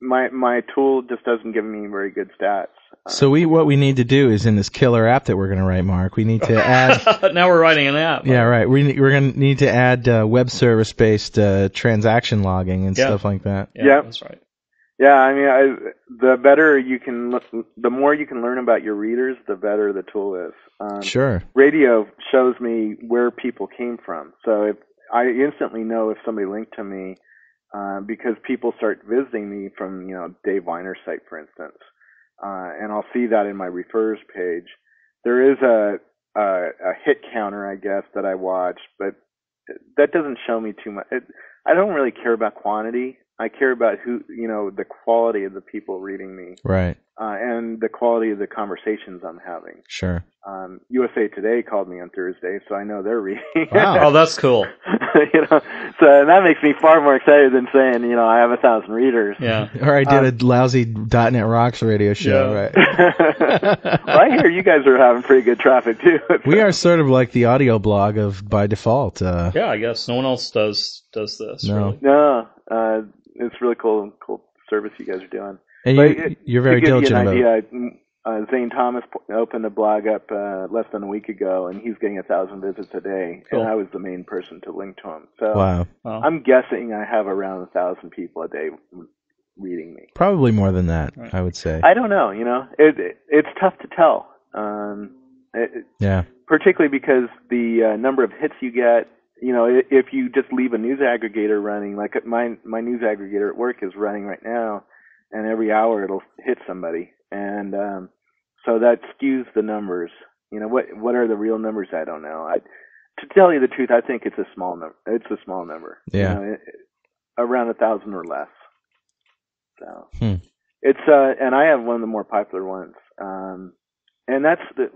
[SPEAKER 3] my my tool just doesn't give me very good stats. Uh,
[SPEAKER 1] So we what we need to do is in this killer app that we're going to write, Mark. We need to add.
[SPEAKER 2] now we're writing an app.
[SPEAKER 1] yeah, right. We we're going to need to add uh, web service based uh, transaction logging and
[SPEAKER 2] Yeah.
[SPEAKER 1] stuff like that.
[SPEAKER 2] Yeah,
[SPEAKER 3] Yeah.
[SPEAKER 2] that's right.
[SPEAKER 3] Yeah, I mean, I, the better you can, the more you can learn about your readers, the better the tool is. Um,
[SPEAKER 1] Sure.
[SPEAKER 3] Radio shows me where people came from, so if I instantly know if somebody linked to me uh, because people start visiting me from, you know, Dave Winer's site, for instance, uh, and I'll see that in my refers page. There is a, a a hit counter, I guess, that I watch, but that doesn't show me too much. It, I don't really care about quantity. I care about who, you know, the quality of the people reading me,
[SPEAKER 1] Right.
[SPEAKER 3] uh, and the quality of the conversations I'm having.
[SPEAKER 1] Sure.
[SPEAKER 3] Um, USA Today called me on Thursday, so I know they're reading.
[SPEAKER 1] Wow.
[SPEAKER 2] Oh, that's cool.
[SPEAKER 3] you know, so that makes me far more excited than saying, you know, I have a thousand readers.
[SPEAKER 2] Yeah.
[SPEAKER 1] Or I did a lousy .NET Rocks radio show.
[SPEAKER 2] Yeah.
[SPEAKER 1] Right.
[SPEAKER 3] well, I hear you guys are having pretty good traffic too.
[SPEAKER 1] We are sort of like the audio blog of by default. Uh,
[SPEAKER 2] Yeah, I guess no one else does does this.
[SPEAKER 1] No.
[SPEAKER 2] Really.
[SPEAKER 3] No, uh, it's really cool, cool service you guys are doing.
[SPEAKER 1] And
[SPEAKER 3] But
[SPEAKER 1] you,
[SPEAKER 3] it-
[SPEAKER 1] you're very
[SPEAKER 3] to give
[SPEAKER 1] diligent
[SPEAKER 3] you an
[SPEAKER 1] about
[SPEAKER 3] idea, uh, Zane Thomas opened a blog up uh, less than a week ago, and he's getting a thousand visits a day,
[SPEAKER 2] Cool.
[SPEAKER 3] and I was the main person to link to him. So
[SPEAKER 1] Wow.
[SPEAKER 2] Wow.
[SPEAKER 3] I'm guessing I have around a thousand people a day reading me.
[SPEAKER 1] Probably more than that,
[SPEAKER 2] Right.
[SPEAKER 1] I would say.
[SPEAKER 3] I don't know. You know, it, it it's tough to tell. Um, it, it-
[SPEAKER 1] yeah.
[SPEAKER 3] particularly because the uh, number of hits you get. You know, if you just leave a news aggregator running, like my my news aggregator at work is running right now, and every hour it'll hit somebody, and um, so that skews the numbers. You know, what what are the real numbers? I don't know. I, to tell you the truth, I think it's a small number. It's a small number. You
[SPEAKER 1] Yeah.
[SPEAKER 3] know, it, around a thousand or less. So
[SPEAKER 1] Hmm.
[SPEAKER 3] it's uh, and I have one of the more popular ones. Um, and that's the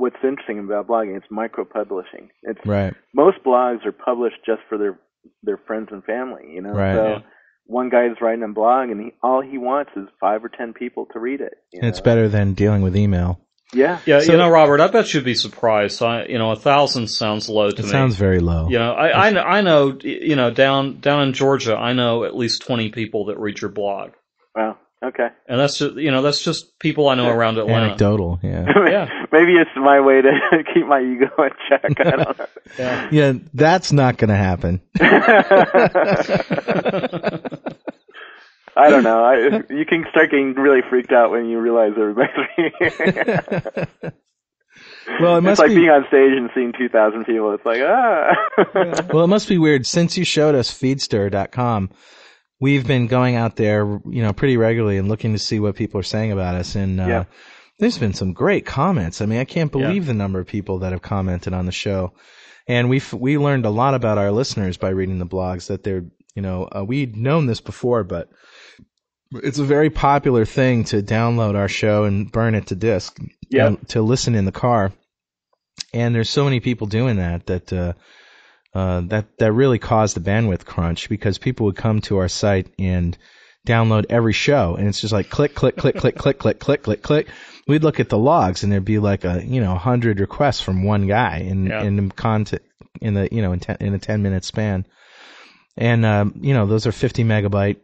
[SPEAKER 3] what's interesting about blogging. It's micro publishing. It's
[SPEAKER 1] Right.
[SPEAKER 3] most blogs are published just for their their friends and family. You know,
[SPEAKER 1] Right.
[SPEAKER 3] so
[SPEAKER 2] Yeah.
[SPEAKER 3] one guy's writing a blog, and he, all he wants is five or ten people to read it. you
[SPEAKER 1] And it's
[SPEAKER 3] know?
[SPEAKER 1] better than dealing with email.
[SPEAKER 3] Yeah.
[SPEAKER 2] Yeah,
[SPEAKER 1] So-
[SPEAKER 2] you know, Robert, I bet you'd be surprised. I, you know, a thousand sounds low to
[SPEAKER 1] It
[SPEAKER 2] me.
[SPEAKER 1] It sounds very low.
[SPEAKER 2] You know, I, I know, I know, you know, down down in Georgia, I know at least twenty people that read your blog,
[SPEAKER 3] Well, okay.
[SPEAKER 2] and that's just, you know, that's just people I know around Atlanta.
[SPEAKER 1] Anecdotal, yeah.
[SPEAKER 2] Yeah.
[SPEAKER 3] Maybe it's my way to keep my ego in check. I don't know.
[SPEAKER 2] Yeah.
[SPEAKER 1] Yeah, that's not going to happen.
[SPEAKER 3] I don't know. I, you can start getting really freaked out when you realize everybody's reading.
[SPEAKER 1] Well, it
[SPEAKER 3] it's
[SPEAKER 1] must
[SPEAKER 3] like
[SPEAKER 1] be.
[SPEAKER 3] being on stage and seeing 2,000 people. It's like, ah.
[SPEAKER 1] Well, it must be weird. Since you showed us Feedster.com, we've been going out there, you know, pretty regularly and looking to see what people are saying about us. And uh,
[SPEAKER 3] Yeah.
[SPEAKER 1] there's been some great comments. I mean, I can't believe the number of people that have commented on the show. And we we learned a lot about our listeners by reading the blogs. That they're, you know, uh, we'd known this before, but it's a very popular thing to download our show and burn it to disk.
[SPEAKER 3] Yeah.
[SPEAKER 1] to listen in the car. And there's so many people doing that that uh, uh, that that really caused the bandwidth crunch because people would come to our site and download every show, and it's just like click, click, click, click, click, click, click, click, click. We'd look at the logs, and there'd be like a you know hundred requests from one guy in
[SPEAKER 2] Yeah.
[SPEAKER 1] in content in the you know in, ten, in a ten minute span, and um, you know those are 50 megabyte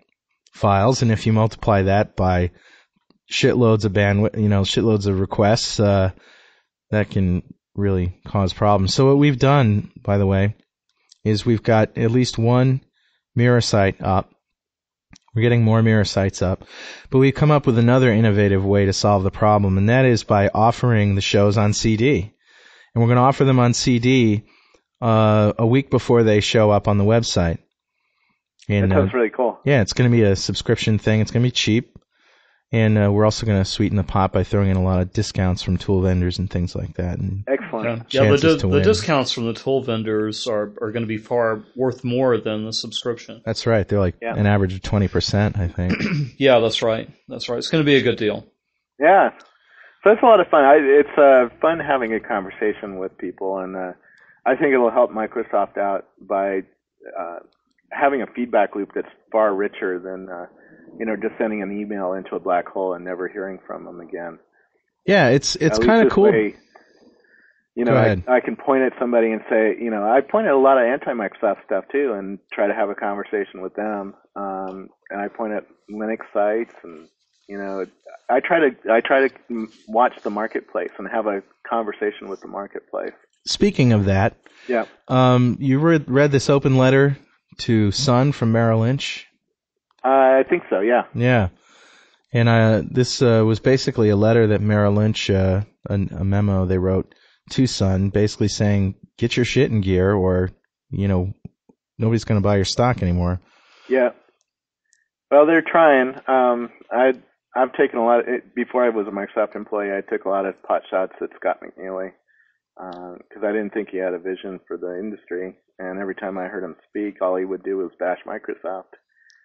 [SPEAKER 1] files, and if you multiply that by shitloads of bandwidth, you know shitloads of requests, uh, that can really cause problems. So what we've done, by the way, is we've got at least one mirror site up. We're getting more mirror sites up, but we've come up with another innovative way to solve the problem, and that is by offering the shows on CD. And we're going to offer them on CD uh, a week before they show up on the website. And
[SPEAKER 3] that
[SPEAKER 1] uh,
[SPEAKER 3] sounds really cool.
[SPEAKER 1] yeah, it's going to be a subscription thing. It's going to be cheap. And uh, we're also going to sweeten the pot by throwing in a lot of discounts from tool vendors and things like that. And
[SPEAKER 3] Excellent.
[SPEAKER 2] Yeah, yeah the, di-
[SPEAKER 1] to
[SPEAKER 2] the discounts from the tool vendors are, are going to be far worth more than the subscription.
[SPEAKER 1] that's right. They're like
[SPEAKER 3] Yeah.
[SPEAKER 1] an average of 20%, I think.
[SPEAKER 2] Yeah, that's right. That's right. It's going to be a good deal.
[SPEAKER 3] Yeah. So it's a lot of fun. I, it's uh, fun having a conversation with people, and uh, I think it'll help Microsoft out by uh, having a feedback loop that's far richer than uh, you know just sending an email into a black hole and never hearing from them again.
[SPEAKER 1] yeah, it's it's kind of cool.
[SPEAKER 3] way, you know, I. I can point at somebody and say, you know, I point at a lot of anti-Microsoft stuff too, and try to have a conversation with them. Um, and I point at Linux sites, and you know, I try to I try to watch the marketplace and have a conversation with the marketplace.
[SPEAKER 1] Speaking of that,
[SPEAKER 3] Yeah.
[SPEAKER 1] um, you read, read this open letter to Sun from Merrill Lynch.
[SPEAKER 3] Uh, I think so. Yeah.
[SPEAKER 1] Yeah. And uh, this uh, was basically a letter that Merrill Lynch, uh, a, a memo they wrote to Sun, basically saying, "Get your shit in gear, or you know, nobody's going to buy your stock anymore."
[SPEAKER 3] Yeah. Well, they're trying. Um, I I've taken a lot of, it, before I was a Microsoft employee. I took a lot of pot shots at Scott McNealy because I didn't think he had a vision for the industry. And every time I heard him speak, all he would do was bash Microsoft.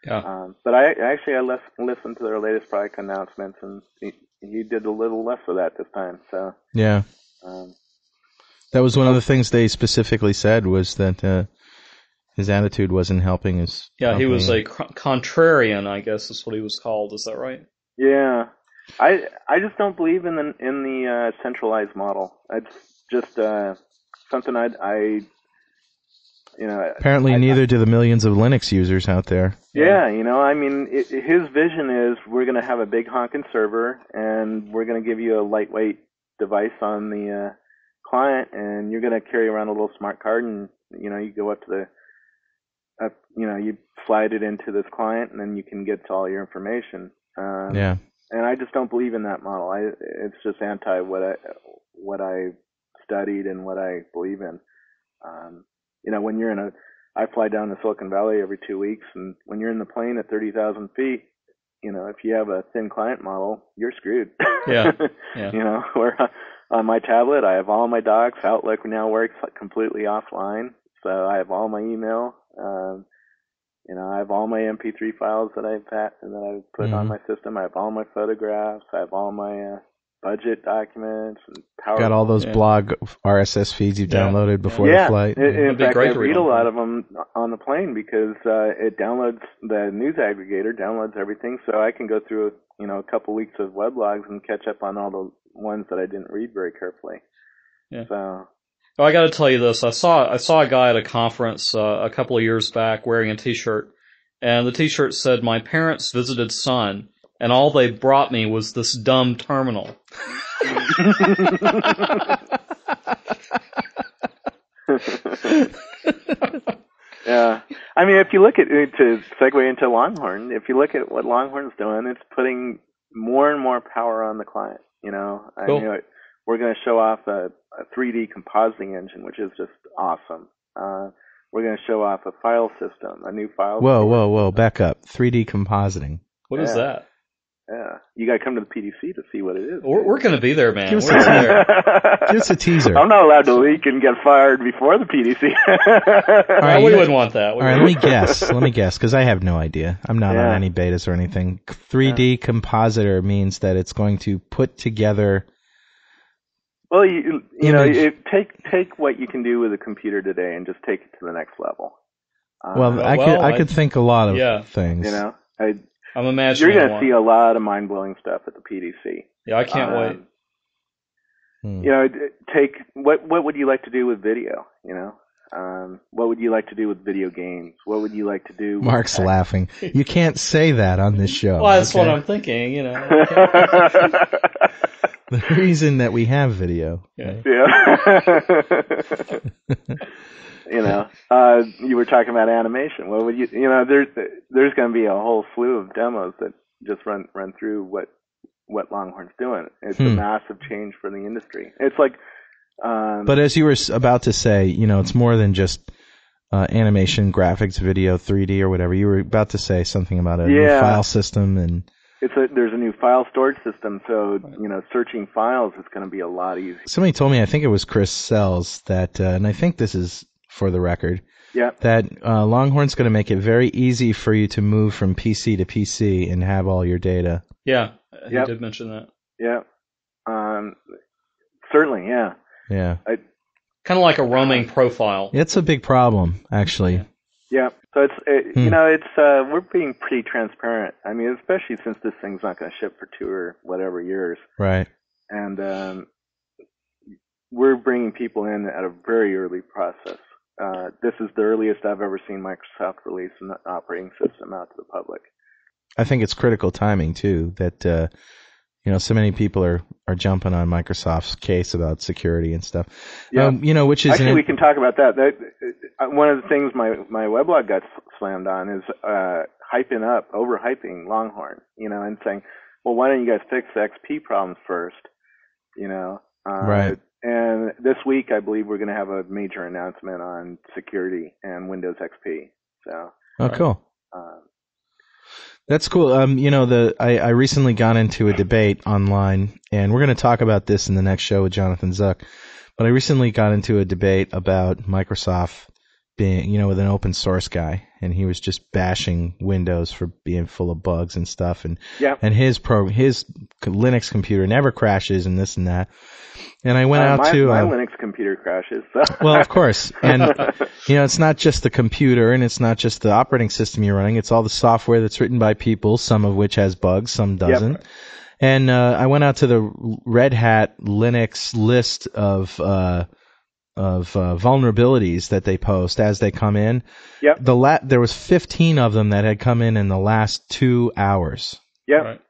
[SPEAKER 2] Yeah.
[SPEAKER 3] Um, but I actually I lis- listened to their latest product announcements, and he, he did a little less of that this time. So
[SPEAKER 1] Yeah,
[SPEAKER 3] um,
[SPEAKER 1] that was one of the things they specifically said was that uh, his attitude wasn't helping his.
[SPEAKER 2] Yeah, he was
[SPEAKER 1] company.
[SPEAKER 2] a cr- contrarian, I guess is what he was called. Is that right?
[SPEAKER 3] Yeah, I I just don't believe in the in the uh, centralized model. It's just uh, something I I you know,
[SPEAKER 1] Apparently,
[SPEAKER 3] I-
[SPEAKER 1] neither do the millions of Linux users out there.
[SPEAKER 3] Yeah, you know, I mean, it, his vision is we're going to have a big honking server, and we're going to give you a lightweight device on the uh, client, and you're going to carry around a little smart card, and you know, you go up to the, up, you know, you slide it into this client, and then you can get to all your information. Um,
[SPEAKER 1] Yeah.
[SPEAKER 3] and I just don't believe in that model. I it's just anti what I what I studied and what I believe in. Um, you know, when you're in a I fly down to Silicon Valley every two weeks, and when you're in the plane at 30,000 feet, you know, if you have a thin client model, you're screwed.
[SPEAKER 2] Yeah, yeah.
[SPEAKER 3] you know, where on my tablet, I have all my docs. Outlook now works completely offline, so I have all my email. Um, you know, I have all my MP3 files that I've had and that I've put on
[SPEAKER 1] Mhm.
[SPEAKER 3] my system. I have all my photographs. I have all my uh, budget documents and power.
[SPEAKER 1] Got all those
[SPEAKER 2] Yeah.
[SPEAKER 1] blog RSS feeds you
[SPEAKER 2] Yeah.
[SPEAKER 1] downloaded before
[SPEAKER 3] yeah,
[SPEAKER 1] the flight.
[SPEAKER 3] in, in
[SPEAKER 2] It'd be
[SPEAKER 3] fact,
[SPEAKER 2] great
[SPEAKER 3] I
[SPEAKER 2] read
[SPEAKER 3] read a lot of them on the plane because uh, it downloads the news aggregator, downloads everything, so I can go through you know a couple weeks of weblogs and catch up on all the ones that I didn't read very carefully.
[SPEAKER 2] Yeah.
[SPEAKER 3] So
[SPEAKER 2] Oh, I got to tell you this. I saw I saw a guy at a conference uh, a couple of years back wearing a T-shirt, and the T-shirt said, "My parents visited Sun, and all they brought me was this dumb terminal."
[SPEAKER 3] yeah, I mean, if you look at to segue into Longhorn, if you look at what Longhorn's doing, it's putting more and more power on the client. You know, I mean, we're going to show off a, a 3D compositing engine, which is just awesome. Uh, we're going to show off a file system, a new file.
[SPEAKER 1] Whoa,
[SPEAKER 3] store.
[SPEAKER 1] whoa, whoa! Back up. 3D compositing.
[SPEAKER 2] What is
[SPEAKER 3] Yeah.
[SPEAKER 2] that?
[SPEAKER 3] Yeah, you got to come to the PDC to see what it is.
[SPEAKER 2] We're, we're going to be there, man.
[SPEAKER 1] Give us
[SPEAKER 2] We're
[SPEAKER 1] a
[SPEAKER 2] there.
[SPEAKER 1] Give us a teaser.
[SPEAKER 3] I'm not allowed to leak and get fired before the PDC.
[SPEAKER 1] All right,
[SPEAKER 2] we
[SPEAKER 1] you
[SPEAKER 2] wouldn't want that. We
[SPEAKER 1] All right, let me guess. Let me guess, because I have no idea. I'm not on any betas or anything. 3D compositor means that it's going to put together.
[SPEAKER 3] well, you you know, it, take take what you can do with a computer today and just take it to the next level. Uh,
[SPEAKER 1] Well, I could I
[SPEAKER 2] I-
[SPEAKER 1] could think a lot of
[SPEAKER 2] yeah.
[SPEAKER 1] things.
[SPEAKER 3] you know, I,
[SPEAKER 2] I'm imagining.
[SPEAKER 3] you're going to see a lot of mind blowing stuff at the PDC.
[SPEAKER 2] Yeah, I can't
[SPEAKER 3] Um,
[SPEAKER 2] wait.
[SPEAKER 1] Hmm.
[SPEAKER 3] You know, take what what would you like to do with video? You know, um, what would you like to do with video games? What would you like to do? with
[SPEAKER 1] Mark's
[SPEAKER 3] tech?
[SPEAKER 1] laughing. You can't say that on this show.
[SPEAKER 2] Well, that's what? I'm thinking. You know.
[SPEAKER 1] The reason that we have video.
[SPEAKER 2] Yeah.
[SPEAKER 3] Yeah. you know, uh, you were talking about animation. Well, would you, you know, there's there's going to be a whole slew of demos that just run run through what what Longhorn's doing. It's a
[SPEAKER 1] Hmm.
[SPEAKER 3] massive change for the industry. It's like, um,
[SPEAKER 1] But as you were about to say, you know, it's more than just uh, animation, graphics, video, 3D, or whatever. You were about to say something about a new file system and.
[SPEAKER 3] it's a there's a new file storage system, so you know, searching files is going to be a lot easier.
[SPEAKER 1] Somebody told me, I think it was Chris Sells, that, uh, and I think this is for the record,
[SPEAKER 3] Yeah.
[SPEAKER 1] that uh, Longhorn's going to make it very easy for you to move from PC to PC and have all your data.
[SPEAKER 2] Yeah, he
[SPEAKER 3] Yep.
[SPEAKER 2] did mention that.
[SPEAKER 3] Yeah. Um, certainly, yeah.
[SPEAKER 1] Yeah.
[SPEAKER 2] Kind of like a roaming profile.
[SPEAKER 1] It's a big problem, actually.
[SPEAKER 3] Yeah. So it's it, you
[SPEAKER 1] Hmm.
[SPEAKER 3] know it's uh we're being pretty transparent. I mean, especially since this thing's not going to ship for two or whatever years,
[SPEAKER 1] Right.
[SPEAKER 3] and um, we're bringing people in at a very early process. Uh, this is the earliest I've ever seen Microsoft release an operating system out to the public.
[SPEAKER 1] I think it's critical timing too that uh, you know so many people are are jumping on Microsoft's case about security and stuff.
[SPEAKER 3] Yeah.
[SPEAKER 1] Um, you know, which is
[SPEAKER 3] Actually, we can talk about that. That uh, one of the things my my weblog got slammed on is uh, hyping up, overhyping Longhorn. You know, and saying, well, why don't you guys fix the XP problems first? You know, uh,
[SPEAKER 1] Right.
[SPEAKER 3] And this week, I believe we're going to have a major announcement on security and Windows XP. So,
[SPEAKER 1] oh cool.
[SPEAKER 3] um,
[SPEAKER 1] That's cool. Um, you know, the I, I recently got into a debate online, and we're going to talk about this in the next show with Jonathan Zuck. But I recently got into a debate about Microsoft being, you know, with an open source guy, and he was just bashing Windows for being full of bugs and stuff, and
[SPEAKER 3] yeah.
[SPEAKER 1] and his pro his Linux computer never crashes and this and that. And I went
[SPEAKER 3] Uh,
[SPEAKER 1] out
[SPEAKER 3] my,
[SPEAKER 1] to
[SPEAKER 3] my
[SPEAKER 1] uh,
[SPEAKER 3] Linux computer crashes. So.
[SPEAKER 1] well, of course, and you know, it's not just the computer and it's not just the operating system you're running. It's all the software that's written by people, some of which has bugs, some doesn't. And uh, I went out to the Red Hat Linux list of uh, of uh, vulnerabilities that they post as they come in.
[SPEAKER 3] Yep.
[SPEAKER 1] The la- there was 15 of them that had come in in the last two hours,
[SPEAKER 3] Yep.
[SPEAKER 2] Right.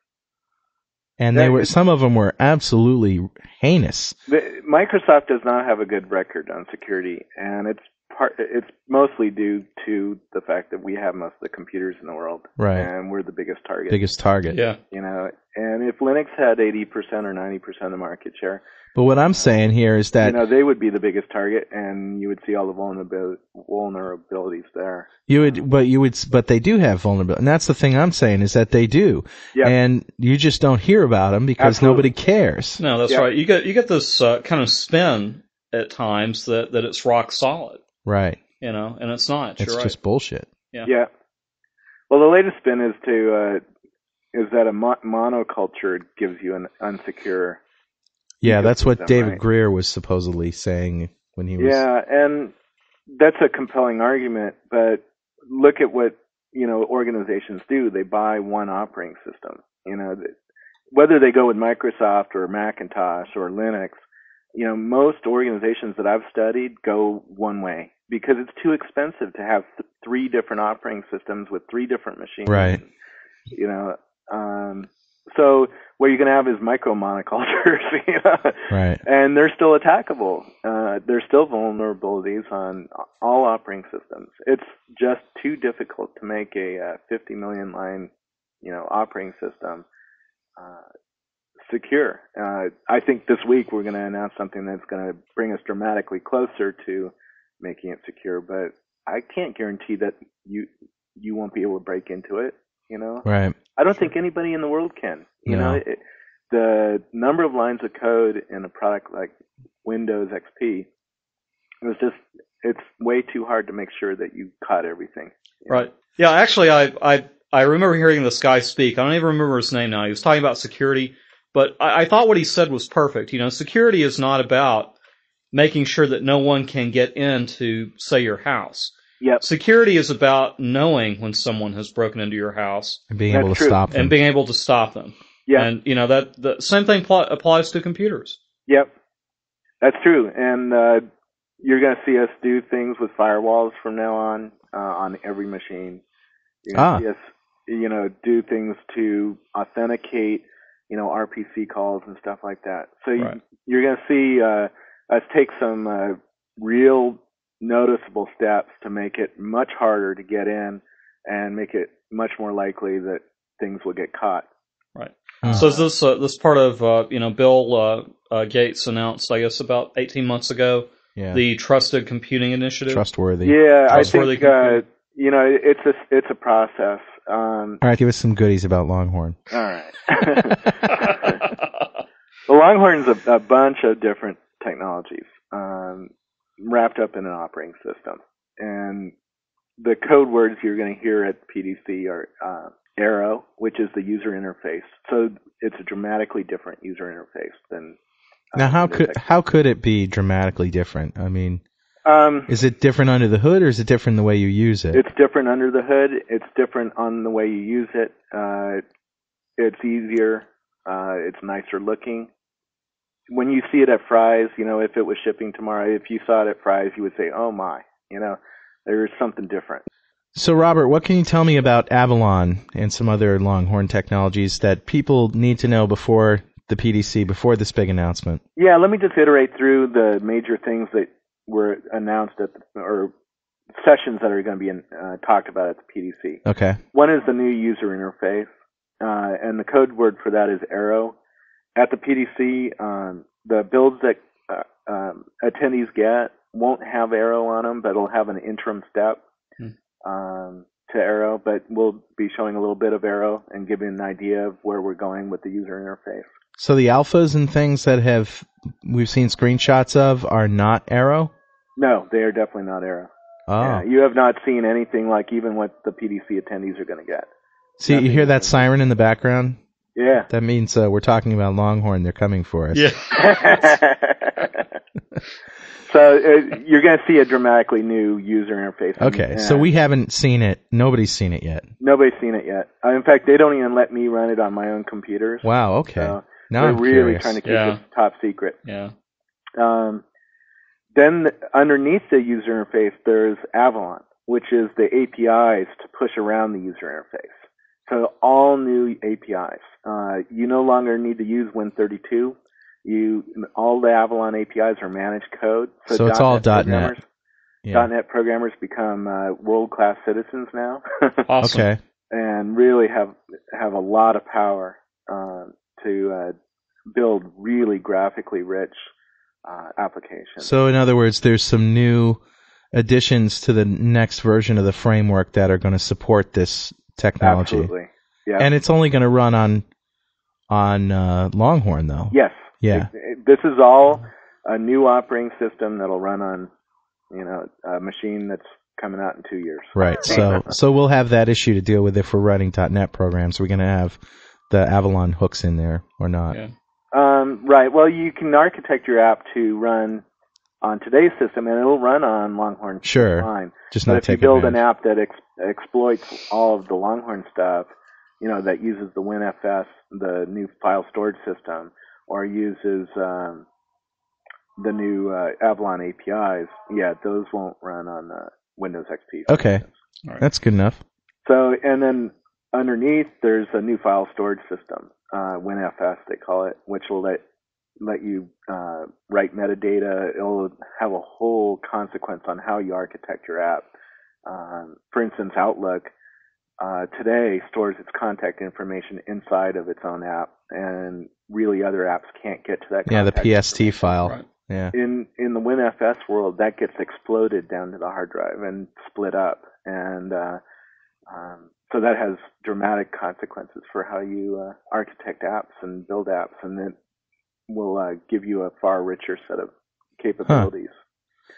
[SPEAKER 1] And they were some of them were absolutely heinous.
[SPEAKER 3] Microsoft does not have a good record on security, and it's part. It's mostly due to the fact that we have most of the computers in the world,
[SPEAKER 1] Right.
[SPEAKER 3] and we're the biggest target.
[SPEAKER 1] Biggest target.
[SPEAKER 2] Yeah.
[SPEAKER 3] You know, and if Linux had 80% or 90% of the market share,
[SPEAKER 1] But what I'm saying here is that
[SPEAKER 3] you know, they would be the biggest target, and you would see all the vulnerabil- vulnerabilities there.
[SPEAKER 1] You would, but you would, but they do have vulnerability, and that's the thing I'm saying is that they do,
[SPEAKER 3] Yeah.
[SPEAKER 1] and you just don't hear about them because
[SPEAKER 3] Absolutely.
[SPEAKER 1] nobody cares.
[SPEAKER 2] No, that's
[SPEAKER 3] Yeah.
[SPEAKER 2] right. You get you get this uh, kind of spin at times that that it's rock solid,
[SPEAKER 1] Right?
[SPEAKER 2] you know, and it's not.
[SPEAKER 1] It's
[SPEAKER 2] right.
[SPEAKER 1] just bullshit.
[SPEAKER 2] Yeah.
[SPEAKER 3] Yeah. Well, the latest spin is to uh, is that a mo- monoculture gives you an unsecure.
[SPEAKER 1] Yeah, that's what David
[SPEAKER 3] right.
[SPEAKER 1] Geer was supposedly saying when he was.
[SPEAKER 3] Yeah, and that's a compelling argument, but look at what you know organizations do. They buy one operating system. You know, whether they go with Microsoft or Macintosh or Linux, you know, most organizations that I've studied go one way because it's too expensive to have th- three different operating systems with three different machines.
[SPEAKER 1] Right.
[SPEAKER 3] You know, um, so what you're going to have is micro monocultures. You know?
[SPEAKER 1] Right.
[SPEAKER 3] and they're still attackable. Uh, there's still vulnerabilities on all operating systems. It's just too difficult to make a uh, 50 million line, you know, operating system uh, secure. Uh, I think this week we're going to announce something that's going to bring us dramatically closer to making it secure. But I can't guarantee that you you won't be able to break into it. You know,
[SPEAKER 1] Right.
[SPEAKER 3] I don't think anybody in the world can. You
[SPEAKER 1] No.
[SPEAKER 3] know, it, the number of lines of code in a product like Windows XP was just it's way too hard to make sure that you caught everything. you know?
[SPEAKER 2] Right. Yeah, actually, I, I, I remember hearing this guy speak. I don't even remember his name now. He was talking about security, but I, I thought what he said was perfect. You know, security is not about making sure that no one can get into, say, your house.
[SPEAKER 3] Yep.
[SPEAKER 2] Security is about knowing when someone has broken into your house
[SPEAKER 1] And being
[SPEAKER 3] That's
[SPEAKER 1] able to
[SPEAKER 3] true.
[SPEAKER 1] stop them.
[SPEAKER 2] and being able to stop them.
[SPEAKER 3] Yeah.
[SPEAKER 2] And, you know, that, the same thing pl- applies to computers.
[SPEAKER 3] Yep. That's true. And uh, you're going to see us do things with firewalls from now on uh, on every machine. You're going to
[SPEAKER 1] Ah.
[SPEAKER 3] see us, you know, do things to authenticate, you know, RPC calls and stuff like that. So you,
[SPEAKER 2] Right.
[SPEAKER 3] you're going to see uh, us take some uh, real noticeable steps to make it much harder to get in and make it much more likely that things will get caught.
[SPEAKER 2] Right.
[SPEAKER 1] Hmm.
[SPEAKER 2] So is this uh, this part of uh, you know Bill uh, uh, Gates announced I guess about eighteen months ago
[SPEAKER 1] yeah.
[SPEAKER 2] the Trusted Computing Initiative.
[SPEAKER 1] Trustworthy.
[SPEAKER 3] Yeah, I
[SPEAKER 2] Trustworthy
[SPEAKER 3] think uh, you know it's a it's a process. Um,
[SPEAKER 1] All right, give us some goodies about Longhorn.
[SPEAKER 3] all right. the Longhorn's a, a bunch of different technologies um, wrapped up in an operating system, and the code words you're going to hear at PDC are uh, Aero, which is the user interface. So it's a dramatically different user interface than. uh,
[SPEAKER 1] Now, how could how could it be dramatically different? I mean,
[SPEAKER 3] Um,
[SPEAKER 1] is it different under the hood, or is it different the way you use it?
[SPEAKER 3] It's different under the hood. It's different on the way you use it. Uh, it's easier. Uh, it's nicer looking. When you see it at Fry's, you know, if it was shipping tomorrow, if you saw it at Fry's, you would say, "Oh my!" You know, there's something different.
[SPEAKER 1] So, Robert, what can you tell me about Avalon and some other Longhorn technologies that people need to know before the PDC, before this big announcement?
[SPEAKER 3] Yeah, let me just iterate through the major things that were announced at the, or sessions that are going to be uh, talked about at the PDC.
[SPEAKER 1] Okay.
[SPEAKER 3] One is the new user interface, uh, and the code word for that is Aero. At the PDC, um, the builds that uh, um, attendees get won't have Aero on them, but it'll have an interim step
[SPEAKER 2] Hmm.
[SPEAKER 3] um, to Aero. But we'll be showing a little bit of Aero and giving an idea of where we're going with the user interface.
[SPEAKER 1] So the alphas and things that have we've seen screenshots of are not Aero.
[SPEAKER 3] No, they are definitely not Aero.
[SPEAKER 1] Oh,
[SPEAKER 3] Yeah, you have not seen anything like even what the PDC attendees are going to get.
[SPEAKER 1] see, you hear that siren in the background?
[SPEAKER 3] Yeah.
[SPEAKER 1] That means uh, we're talking about Longhorn. They're coming for us.
[SPEAKER 2] Yeah.
[SPEAKER 3] so uh, you're going to see a dramatically new user interface.
[SPEAKER 1] Okay, so we haven't seen it. Nobody's seen it yet.
[SPEAKER 3] nobody's seen it yet. Uh, in fact, they don't even let me run it on my own computers.
[SPEAKER 1] Wow. Okay.
[SPEAKER 3] So
[SPEAKER 1] now
[SPEAKER 3] they're
[SPEAKER 1] I'm
[SPEAKER 3] really
[SPEAKER 1] curious.
[SPEAKER 3] trying to keep
[SPEAKER 2] Yeah.
[SPEAKER 3] it top secret.
[SPEAKER 2] yeah.
[SPEAKER 3] Um, then underneath the user interface, there's Avalon, which is the APIs to push around the user interface. So all new APIs. Uh, you no longer need to use Win32. You all the Avalon APIs are managed code.
[SPEAKER 1] So it's all .NET.
[SPEAKER 3] programmers,
[SPEAKER 1] Yeah.
[SPEAKER 3] .NET programmers become uh, world-class citizens now,
[SPEAKER 2] Awesome.
[SPEAKER 1] Okay.
[SPEAKER 3] and really have have a lot of power to uh, build really graphically rich uh, applications.
[SPEAKER 1] So in other words, there's some new additions to the next version of the framework that are going to support this technology.
[SPEAKER 3] Absolutely. Yeah.
[SPEAKER 1] And it's only going to run on on uh, Longhorn though.
[SPEAKER 3] yes.
[SPEAKER 1] Yeah.
[SPEAKER 3] It- it- this is all a new operating system that'll run on, you know, a machine that's coming out in two years.
[SPEAKER 1] Right. So so we'll have that issue to deal with if we're running .NET programs. We're going to have the Avalon hooks in there or not.
[SPEAKER 2] Yeah.
[SPEAKER 3] Um, right. Well, you can architect your app to run on today's system, and it'll run on Longhorn
[SPEAKER 1] Sure.
[SPEAKER 3] fine.
[SPEAKER 1] Just
[SPEAKER 3] But
[SPEAKER 1] not
[SPEAKER 3] if you
[SPEAKER 1] take
[SPEAKER 3] build an app that ex- exploits all of the Longhorn stuff, you know, that uses the WinFS, the new file storage system, or uses um, the new uh, Avalon APIs, yeah, those won't run on uh, Windows XP.
[SPEAKER 1] Okay.
[SPEAKER 3] instance.
[SPEAKER 1] That's good enough.
[SPEAKER 3] So, and then underneath, there's a new file storage system, uh, WinFS they call it, which will let let you uh, write metadata. It'll have a whole consequence on how you architect your app. Um, for instance, Outlook uh, today stores its contact information inside of its own app, and really other apps can't get to that.
[SPEAKER 1] Yeah, the PST file.
[SPEAKER 2] Right.
[SPEAKER 1] Yeah.
[SPEAKER 3] In in the WinFS world, that gets exploded down to the hard drive and split up, and uh, um, so that has dramatic consequences for how you uh, architect apps and build apps, and it will uh, give you a far richer set of capabilities.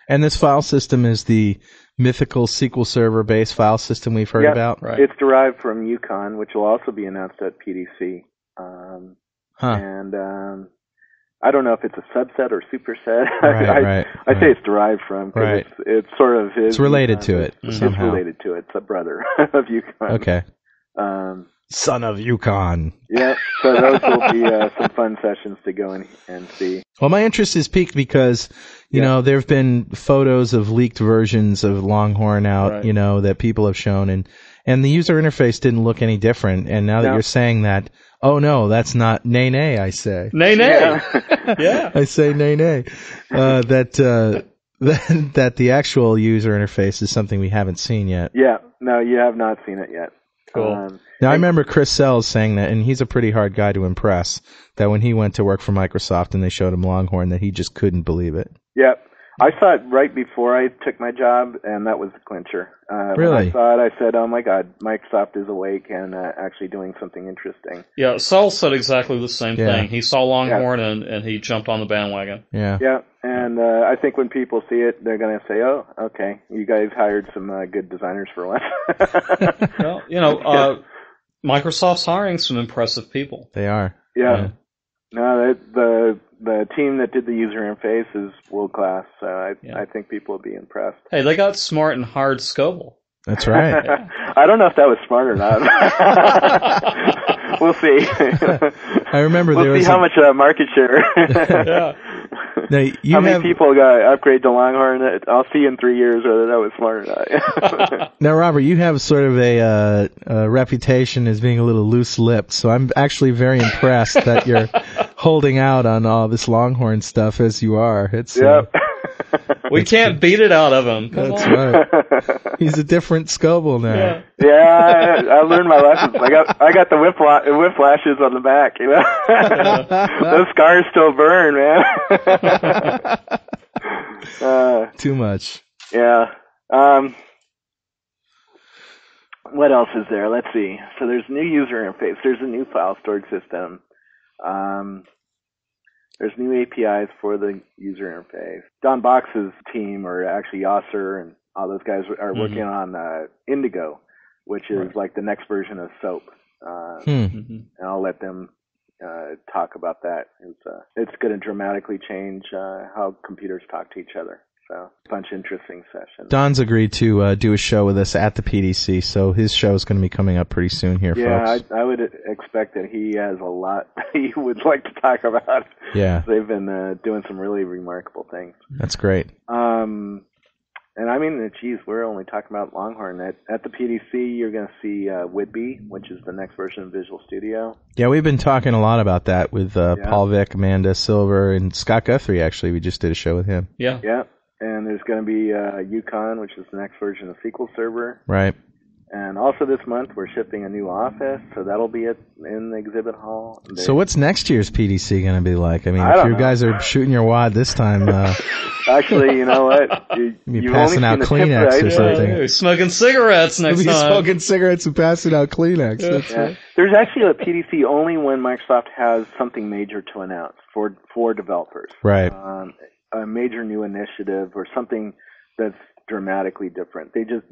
[SPEAKER 1] And this file system is the mythical SQL Server based file system we've heard
[SPEAKER 3] Yep.
[SPEAKER 1] about.
[SPEAKER 2] Right.
[SPEAKER 3] It's derived from Yukon, which will also be announced at PDC. Um,
[SPEAKER 1] Huh.
[SPEAKER 3] And um, I don't know if it's a subset or superset.
[SPEAKER 1] Right,
[SPEAKER 3] I,
[SPEAKER 1] right,
[SPEAKER 3] I
[SPEAKER 1] right.
[SPEAKER 3] say it's derived from because it's, it's sort of is
[SPEAKER 1] It's related to it
[SPEAKER 2] It's
[SPEAKER 1] somehow.
[SPEAKER 3] It's related to it. It's a brother of Yukon.
[SPEAKER 1] Okay.
[SPEAKER 3] Um,
[SPEAKER 1] Son of Yukon.
[SPEAKER 3] yeah. So those will be uh, some fun sessions to go in and see.
[SPEAKER 1] Well, my interest is piqued because, you
[SPEAKER 3] Yeah.
[SPEAKER 1] know, there have been photos of leaked versions of Longhorn out, you know, that people have shown and, and the user interface didn't look any different. And now that
[SPEAKER 3] No.
[SPEAKER 1] you're saying that, oh no, that's not nay nay, I say.
[SPEAKER 2] Nay, nay.
[SPEAKER 3] Yeah.
[SPEAKER 2] Yeah.
[SPEAKER 1] I say nay nay. Uh, that, uh, that, that the actual user interface is something we haven't seen yet.
[SPEAKER 3] yeah. No, you have not seen it yet.
[SPEAKER 2] Cool.
[SPEAKER 3] Um,
[SPEAKER 1] Now I remember Chris Sells saying that, and he's a pretty hard guy to impress. That when he went to work for Microsoft and they showed him Longhorn, that he just couldn't believe it.
[SPEAKER 3] yeah. I saw it right before I took my job, and that was the clincher. Uh,
[SPEAKER 1] Really?
[SPEAKER 3] I saw it, I said, "Oh my God, Microsoft is awake and uh, actually doing something interesting."
[SPEAKER 2] Yeah, Saul said exactly the same
[SPEAKER 1] Yeah.
[SPEAKER 2] thing. He saw Longhorn and, and he jumped on the bandwagon.
[SPEAKER 1] Yeah.
[SPEAKER 3] Yeah, and uh, I think when people see it, they're going to say, "Oh, okay, you guys hired some uh, good designers for once."
[SPEAKER 2] Well, you know, uh, Microsoft's hiring some impressive people.
[SPEAKER 1] They are.
[SPEAKER 3] yeah.
[SPEAKER 1] Yeah.
[SPEAKER 3] No, the, the the team that did the user interface is world class. So I
[SPEAKER 2] Yeah.
[SPEAKER 3] I think people will be impressed.
[SPEAKER 2] Hey, they got smart and hard Scoble.
[SPEAKER 1] That's right.
[SPEAKER 3] I don't know if that was smart or not. we'll see.
[SPEAKER 1] I remember
[SPEAKER 3] we'll
[SPEAKER 1] there
[SPEAKER 3] see
[SPEAKER 1] was
[SPEAKER 3] how
[SPEAKER 1] a-
[SPEAKER 3] much uh, market share.
[SPEAKER 2] Yeah.
[SPEAKER 1] Now, you
[SPEAKER 3] how many people got to upgrade to Longhorn? I'll see in three years whether that was smart or not.
[SPEAKER 1] Now, Robert, you have sort of a, uh, a reputation as being a little loose-lipped, so I'm actually very impressed that you're holding out on all this Longhorn stuff as you are. It's uh,
[SPEAKER 3] yep.
[SPEAKER 2] We can't beat it out of him. Come
[SPEAKER 1] that's
[SPEAKER 2] on.
[SPEAKER 1] right. He's a different Scoble now.
[SPEAKER 2] Yeah.
[SPEAKER 3] Yeah, I, I learned my lessons. I got I got the whipla- whiplashes on the back. You know, those scars still burn, man. uh,
[SPEAKER 1] Too much.
[SPEAKER 3] yeah. Um, what else is there? Let's see. So there's new user interface. There's a new file storage system. Um, there's new APIs for the user interface. Don Box's team, or actually Yasser and all those guys, are
[SPEAKER 2] Mhm.
[SPEAKER 3] working on uh, Indigo, which is
[SPEAKER 2] Right.
[SPEAKER 3] like the next version of SOAP. Uh,
[SPEAKER 1] Hmm.
[SPEAKER 2] Mhm.
[SPEAKER 3] and I'll let them uh, talk about that. It's, uh, it's going to dramatically change uh, how computers talk to each other. So bunch of interesting sessions.
[SPEAKER 1] Don's agreed to uh, do a show with us at the PDC, so his show is going to be coming up pretty soon here,
[SPEAKER 3] yeah,
[SPEAKER 1] folks.
[SPEAKER 3] I, I would expect that he has a lot he would like to talk about.
[SPEAKER 1] Yeah,
[SPEAKER 3] They've been uh, doing some really remarkable things.
[SPEAKER 1] that's great.
[SPEAKER 3] Um, and I mean, geez, we're only talking about Longhorn. At, at the PDC, you're going to see uh, Whidbey, which is the next version of Visual Studio.
[SPEAKER 1] Yeah, we've been talking a lot about that with uh,
[SPEAKER 3] Yeah.
[SPEAKER 1] Paul Vick, Amanda Silver, and Scott Guthrie. Actually, we just did a show with him.
[SPEAKER 2] Yeah.
[SPEAKER 3] Yeah. And there's going to be uh, Yukon, which is the next version of SQL Server.
[SPEAKER 1] Right.
[SPEAKER 3] And also this month, we're shipping a new office, so that'll be it in the exhibit hall. They-
[SPEAKER 1] So what's next year's PDC going to be like? I mean,
[SPEAKER 3] I
[SPEAKER 1] if you
[SPEAKER 3] know.
[SPEAKER 1] guys are shooting your wad this time, uh,
[SPEAKER 3] Actually, you know what? You,
[SPEAKER 1] Be
[SPEAKER 3] you've
[SPEAKER 1] passing
[SPEAKER 3] only
[SPEAKER 1] out
[SPEAKER 3] seen the
[SPEAKER 1] Kleenex
[SPEAKER 3] right?
[SPEAKER 1] or something.
[SPEAKER 2] Yeah, smoking cigarettes next time.
[SPEAKER 1] Smoking cigarettes and passing out Kleenex.
[SPEAKER 2] That's
[SPEAKER 3] Yeah. There's actually a PDC only when Microsoft has something major to announce for for developers.
[SPEAKER 1] Right.
[SPEAKER 3] Um, a major new initiative or something that's dramatically different. They just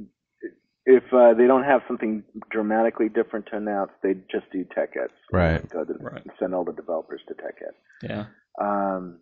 [SPEAKER 3] if uh, they don't have something dramatically different to announce, they just do TechEds.
[SPEAKER 1] Right.
[SPEAKER 3] Go to,
[SPEAKER 2] Right.
[SPEAKER 3] Send all the developers to TechEd.
[SPEAKER 2] Yeah.
[SPEAKER 3] Um,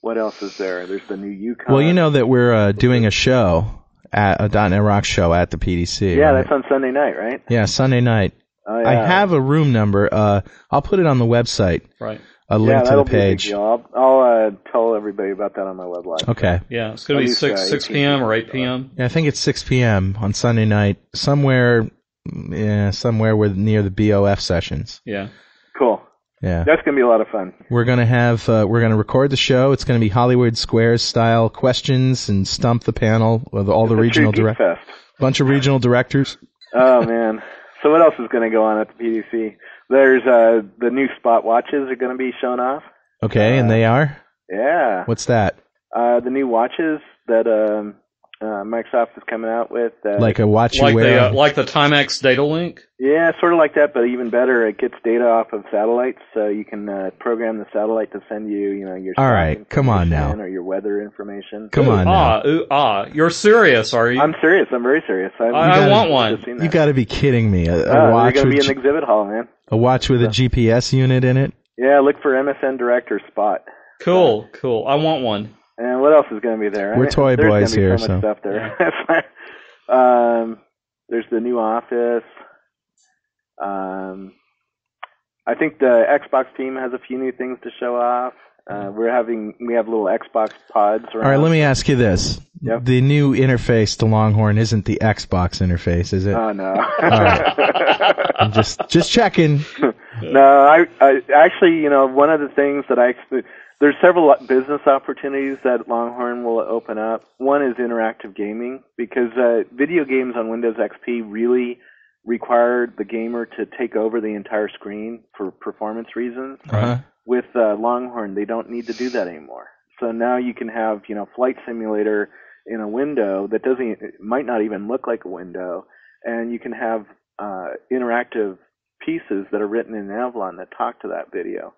[SPEAKER 3] what else is there? There's the new Yukon.
[SPEAKER 1] Well, you know that we're uh, doing a show at a .NET Rock show at the PDC.
[SPEAKER 3] Yeah,
[SPEAKER 1] right?
[SPEAKER 3] that's on Sunday night, right?
[SPEAKER 1] yeah Sunday night.
[SPEAKER 3] Oh, yeah.
[SPEAKER 1] I have a room number. Uh, I'll put it on the website.
[SPEAKER 2] Right.
[SPEAKER 1] A link
[SPEAKER 3] yeah,
[SPEAKER 1] to the
[SPEAKER 3] be a big
[SPEAKER 1] page.
[SPEAKER 3] deal. I'll, I'll uh, tell everybody about that on my web live.
[SPEAKER 1] Okay.
[SPEAKER 2] Yeah. It's gonna be
[SPEAKER 3] least,
[SPEAKER 2] six
[SPEAKER 3] uh,
[SPEAKER 2] six p.m. or eight p.m.
[SPEAKER 1] Yeah, I think it's 6 p.m. on Sunday night, somewhere, yeah, somewhere with near the BOF sessions.
[SPEAKER 2] Yeah.
[SPEAKER 3] Cool.
[SPEAKER 1] Yeah,
[SPEAKER 3] That's gonna be a lot of fun.
[SPEAKER 1] we're gonna have uh, we're gonna record the show. It's gonna be Hollywood Squares style questions and stump the panel with all the
[SPEAKER 3] It's a
[SPEAKER 1] regional
[SPEAKER 3] directors. geek
[SPEAKER 1] direct,
[SPEAKER 3] fest.
[SPEAKER 1] bunch of regional directors.
[SPEAKER 3] Oh man. So what else is gonna go on at the PDC? There's uh the new spot watches are gonna be shown off.
[SPEAKER 1] Okay, and they are.
[SPEAKER 3] Yeah.
[SPEAKER 1] What's that?
[SPEAKER 3] Uh the new watches that um uh Microsoft is coming out with. Uh,
[SPEAKER 1] Like a watch you
[SPEAKER 2] Like
[SPEAKER 1] wear?
[SPEAKER 2] the uh, like the Timex Datalink.
[SPEAKER 3] Yeah, sort of like that, but even better. It gets data off of satellites, so you can uh, program the satellite to send you, you know, your
[SPEAKER 1] All
[SPEAKER 3] stock
[SPEAKER 1] right, come on now.
[SPEAKER 3] or your weather information.
[SPEAKER 1] Come
[SPEAKER 2] Ooh,
[SPEAKER 1] on now.
[SPEAKER 2] Ah, ooh, ah. You're serious, are you?
[SPEAKER 3] I'm serious. I'm very serious. I've,
[SPEAKER 2] I, I
[SPEAKER 1] gotta-
[SPEAKER 2] want one.
[SPEAKER 1] You
[SPEAKER 3] that.
[SPEAKER 1] got to be kidding me! A, a
[SPEAKER 3] Oh, they're
[SPEAKER 1] watch
[SPEAKER 3] gonna
[SPEAKER 1] with
[SPEAKER 3] be in
[SPEAKER 1] G-
[SPEAKER 3] the exhibit hall, man.
[SPEAKER 1] a watch with a GPS unit in it.
[SPEAKER 3] Yeah, look for MSN Director Spot.
[SPEAKER 2] Cool, cool. I want one.
[SPEAKER 3] And what else is going to be there?
[SPEAKER 1] We're toy
[SPEAKER 3] there's
[SPEAKER 1] boys here,
[SPEAKER 3] so
[SPEAKER 1] so-
[SPEAKER 3] much stuff there. um, there's the new Office. Um, I think the Xbox team has a few new things to show off. Uh, we're having we have little Xbox pods. Around.
[SPEAKER 1] All right, let me ask you this:
[SPEAKER 3] Yep.
[SPEAKER 1] the new interface to Longhorn isn't the Xbox interface, is it?
[SPEAKER 3] Oh no.
[SPEAKER 1] I'm just just checking.
[SPEAKER 3] no, I, I actually, you know, one of the things that I expe- there's several business opportunities that Longhorn will open up. One is interactive gaming because uh, video games on Windows XP really required the gamer to take over the entire screen for performance reasons.
[SPEAKER 1] Uh-huh.
[SPEAKER 3] With uh, Longhorn, they don't need to do that anymore. So now you can have, you know, flight simulator in a window that doesn't it might not even look like a window, and you can have uh, interactive pieces that are written in Avalon that talk to that video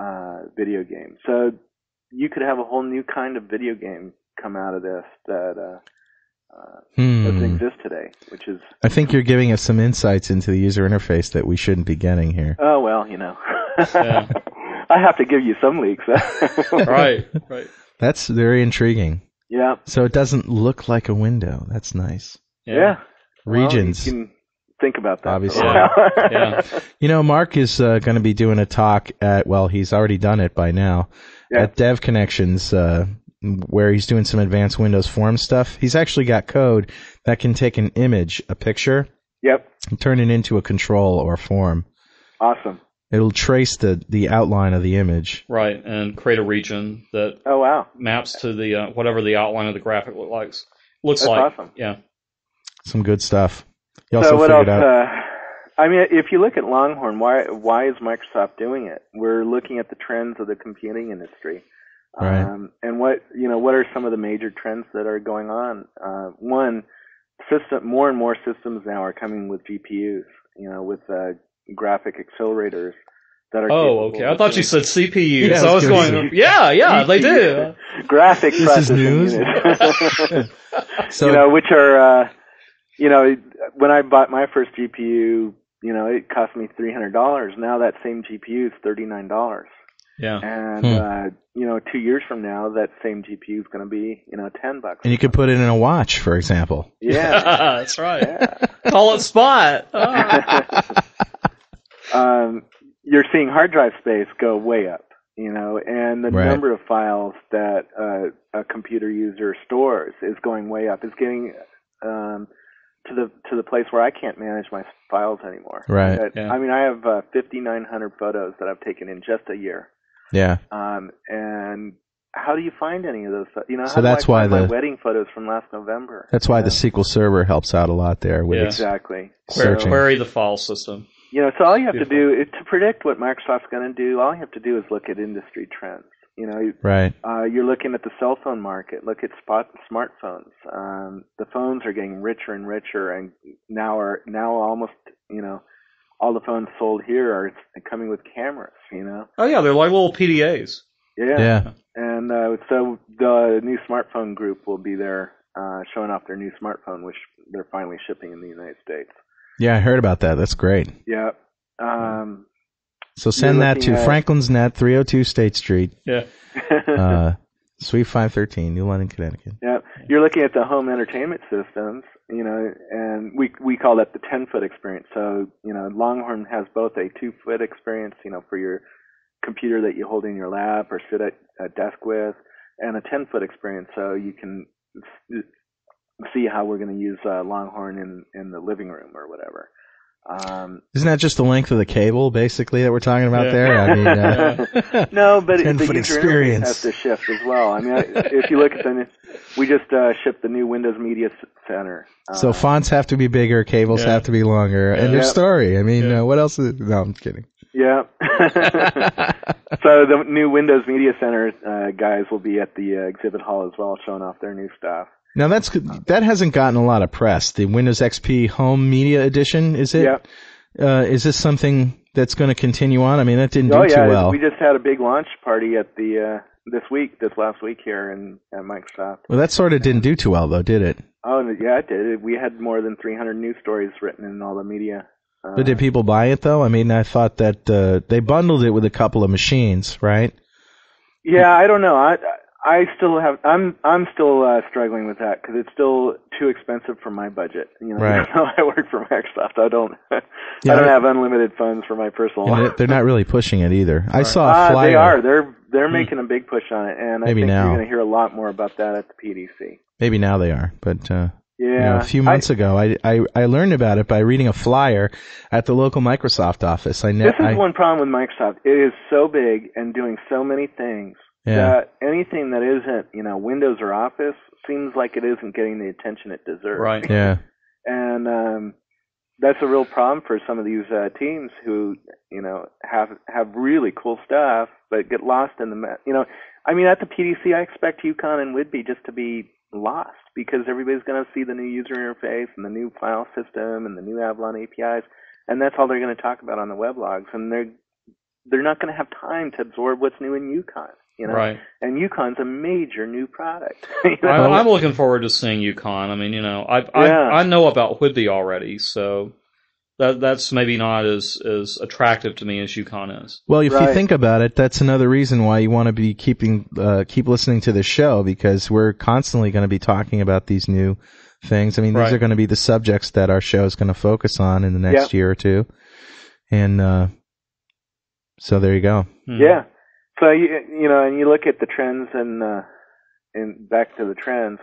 [SPEAKER 3] uh, video game. So you could have a whole new kind of video game come out of this that uh, uh, doesn't
[SPEAKER 1] Hmm.
[SPEAKER 3] exist today, which is
[SPEAKER 1] I think you're giving us some insights into the user interface that we shouldn't be getting here.
[SPEAKER 3] oh well, you know.
[SPEAKER 2] Yeah.
[SPEAKER 3] I have to give you some leaks.
[SPEAKER 2] Right, right.
[SPEAKER 1] That's very intriguing.
[SPEAKER 3] Yeah.
[SPEAKER 1] So it doesn't look like a window. That's nice.
[SPEAKER 3] Yeah.
[SPEAKER 1] Regions.
[SPEAKER 3] Well, you can think about that.
[SPEAKER 1] Obviously.
[SPEAKER 3] while.
[SPEAKER 2] Yeah.
[SPEAKER 1] You know, Mark is uh, going to be doing a talk at, well, he's already done it by now,
[SPEAKER 3] Yeah.
[SPEAKER 1] at DevConnections, uh, where he's doing some advanced Windows Form stuff. He's actually got code that can take an image, a picture,
[SPEAKER 3] Yep.
[SPEAKER 1] and turn it into a control or form.
[SPEAKER 3] Awesome.
[SPEAKER 1] It'll trace the, the outline of the image.
[SPEAKER 2] Right, and create a region that
[SPEAKER 3] Oh wow.
[SPEAKER 2] maps to the uh, whatever the outline of the graphic look like. Looks
[SPEAKER 3] That's
[SPEAKER 2] like.
[SPEAKER 3] awesome.
[SPEAKER 2] Yeah.
[SPEAKER 1] Some good stuff. He also
[SPEAKER 3] so what
[SPEAKER 1] figured
[SPEAKER 3] else?
[SPEAKER 1] out.
[SPEAKER 3] Uh, I mean, if you look at Longhorn, why why is Microsoft doing it? We're looking at the trends of the computing industry,
[SPEAKER 1] Right.
[SPEAKER 3] um, and what you know, what are some of the major trends that are going on? Uh, one, system more and more systems now are coming with GPUs. You know, with uh, graphic accelerators that are.
[SPEAKER 2] Oh, okay. I thought you said CPUs.
[SPEAKER 1] Yeah, I
[SPEAKER 2] I
[SPEAKER 1] was
[SPEAKER 2] was
[SPEAKER 1] gonna
[SPEAKER 2] going. Yeah, yeah, they do.
[SPEAKER 3] graphic
[SPEAKER 1] This is news. So,
[SPEAKER 3] you know, which are, uh, you know, when I bought my first GPU, you know, it cost me three hundred dollars. Now that same GPU is thirty nine dollars.
[SPEAKER 2] Yeah.
[SPEAKER 3] And
[SPEAKER 1] Hmm.
[SPEAKER 3] uh, you know, two years from now, that same GPU is going to be you know ten bucks.
[SPEAKER 1] And you could put it in a watch, for example.
[SPEAKER 3] yeah.
[SPEAKER 2] That's right.
[SPEAKER 3] yeah.
[SPEAKER 2] Call it Spot. Ah.
[SPEAKER 3] um, you're seeing hard drive space go way up, you know, and the
[SPEAKER 1] Right.
[SPEAKER 3] number of files that uh, a computer user stores is going way up. It's getting um, to the to the place where I can't manage my files anymore.
[SPEAKER 1] Right.
[SPEAKER 3] That-
[SPEAKER 2] Yeah.
[SPEAKER 3] I mean, I have uh, 5,900 photos that I've taken in just a year,
[SPEAKER 1] Yeah.
[SPEAKER 3] um, and how do you find any of those? pho- You know,
[SPEAKER 1] So
[SPEAKER 3] do
[SPEAKER 1] that's
[SPEAKER 3] I find
[SPEAKER 1] why
[SPEAKER 3] my
[SPEAKER 1] the-
[SPEAKER 3] wedding photos from last November.
[SPEAKER 1] That's why
[SPEAKER 3] you
[SPEAKER 1] the? SQL Server helps out a lot there with
[SPEAKER 2] Yeah.
[SPEAKER 3] exactly.
[SPEAKER 2] Query, query the file system.
[SPEAKER 3] You know, so all you have to do is to predict what Microsoft's going to do. All you have to do is look at industry trends. You know,
[SPEAKER 1] Right.
[SPEAKER 3] uh, you're looking at the cell phone market. Look at spot smartphones. Um, the phones are getting richer and richer, and now are now almost you know all the phones sold here are coming with cameras. You know,
[SPEAKER 2] Oh yeah, they're like little PDAs.
[SPEAKER 3] yeah.
[SPEAKER 1] Yeah.
[SPEAKER 3] And uh, so the new smartphone group will be there uh, showing off their new smartphone, which they're finally shipping in the United States.
[SPEAKER 1] Yeah, I heard about that. That's great.
[SPEAKER 3] Yeah. Um,
[SPEAKER 1] So send that to
[SPEAKER 3] at-
[SPEAKER 1] Franklins.Net, 302 State Street,
[SPEAKER 2] Yeah.
[SPEAKER 1] uh, Suite 513, New London, Connecticut.
[SPEAKER 3] Yeah, you're looking at the home entertainment systems, you know, and we we call that the 10 foot experience. So, you know, Longhorn has both a two foot experience, you know, for your computer that you hold in your lap or sit at a desk with, and a 10 foot experience. So you can s- see how we're going to use uh, Longhorn in in the living room or whatever. Um,
[SPEAKER 1] Isn't that just the length of the cable, basically, that we're talking about
[SPEAKER 2] Yeah.
[SPEAKER 1] there? I mean, uh,
[SPEAKER 3] no, but it,
[SPEAKER 1] 10
[SPEAKER 3] the
[SPEAKER 1] foot experience.
[SPEAKER 3] has to shift as well. I mean, I, if you look at the, we just uh, shipped the new Windows Media S- Center.
[SPEAKER 1] So
[SPEAKER 3] Uh,
[SPEAKER 1] fonts have to be bigger, cables
[SPEAKER 2] Yeah.
[SPEAKER 1] have to be longer, and
[SPEAKER 2] Yeah.
[SPEAKER 1] your story. I mean,
[SPEAKER 2] Yeah.
[SPEAKER 1] uh, what else? Is, no, I'm kidding.
[SPEAKER 3] Yeah. so the new Windows Media Center uh, guys will be at the uh, exhibit hall as well, showing off their new stuff.
[SPEAKER 1] Now that's that hasn't gotten a lot of press. The Windows XP Home Media Edition is it?
[SPEAKER 3] Yeah.
[SPEAKER 1] Uh, is this something that's going to continue on? I mean, that didn't
[SPEAKER 3] oh
[SPEAKER 1] do
[SPEAKER 3] yeah,
[SPEAKER 1] too well.
[SPEAKER 3] we just had a big launch party at the uh, this week, this last week here in at Microsoft.
[SPEAKER 1] well, that sort of didn't do too well, though, did it?
[SPEAKER 3] Oh yeah, it did. We had more than 300 news stories written in all the media. Uh,
[SPEAKER 1] But did people buy it though? I mean, I thought that uh, they bundled it with a couple of machines, right?
[SPEAKER 3] Yeah, I don't know. I I still have. I'm I'm still uh, struggling with that because it's still too expensive for my budget. You know,
[SPEAKER 1] Right.
[SPEAKER 3] even though I work for Microsoft, I don't.
[SPEAKER 1] Yeah,
[SPEAKER 3] I don't have unlimited funds for my personal.
[SPEAKER 1] They- they're not really pushing it either. I saw a flyer.
[SPEAKER 3] they are. They're they're making a big push on it, and I
[SPEAKER 1] Maybe
[SPEAKER 3] think
[SPEAKER 1] now.
[SPEAKER 3] you're going to hear a lot more about that at the PDC.
[SPEAKER 1] Maybe now they are, but uh,
[SPEAKER 3] Yeah,
[SPEAKER 1] you know, a few months ago, I, I I learned about it by reading a flyer at the local Microsoft office. I
[SPEAKER 3] I,
[SPEAKER 1] ne-
[SPEAKER 3] this is
[SPEAKER 1] I,
[SPEAKER 3] one problem with Microsoft. It is so big and doing so many things
[SPEAKER 1] yeah.
[SPEAKER 3] that anything that isn't you know Windows or Office seems like it isn't getting the attention it deserves.
[SPEAKER 2] Right.
[SPEAKER 1] Yeah.
[SPEAKER 3] and um, that's a real problem for some of these uh, teams who you know have have really cool stuff but get lost in the mess. You know, I mean, at the PDC, I expect Yukon and Whidbey just to be lost because everybody's going to see the new user interface and the new file system and the new Avalon APIs, and that's all they're going to talk about on the weblogs, and they're they're not going to have time to absorb what's new in Yukon. You know,
[SPEAKER 2] Right.
[SPEAKER 3] and Yukon's a major new product. you know?
[SPEAKER 2] I, I'm looking forward to seeing Yukon. I mean, you know, I I,
[SPEAKER 3] Yeah.
[SPEAKER 2] I know about Whidbey already, so that that's maybe not as as attractive to me as Yukon is.
[SPEAKER 1] Well, if you think about it, that's another reason why you want to be keeping uh, keep listening to the show because we're constantly going to be talking about these new things. I mean, these
[SPEAKER 2] Right.
[SPEAKER 1] are going to be the subjects that our show is going to focus on in the next year or two, and uh, so there you go.
[SPEAKER 2] Hmm.
[SPEAKER 3] Yeah. So you you know, and you look at the trends and uh, and back to the trends,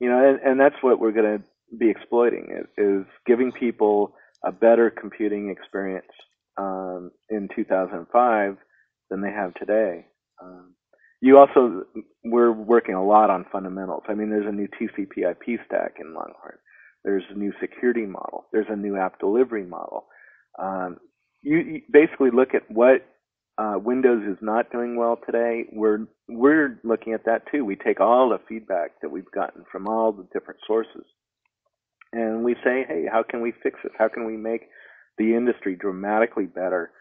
[SPEAKER 3] you know, and, and that's what we're going to be exploiting is, is giving people a better computing experience um, in 2005 than they have today. Um, you also we're working a lot on fundamentals. I mean, there's a new TCP/IP stack in Longhorn. There's a new security model. There's a new app delivery model. Um, you, you basically look at what uh, Windows is not doing well today. We're we're looking at that too. We take all the feedback that we've gotten from all the different sources, and we say, hey, how can we fix it? How can we make the industry dramatically better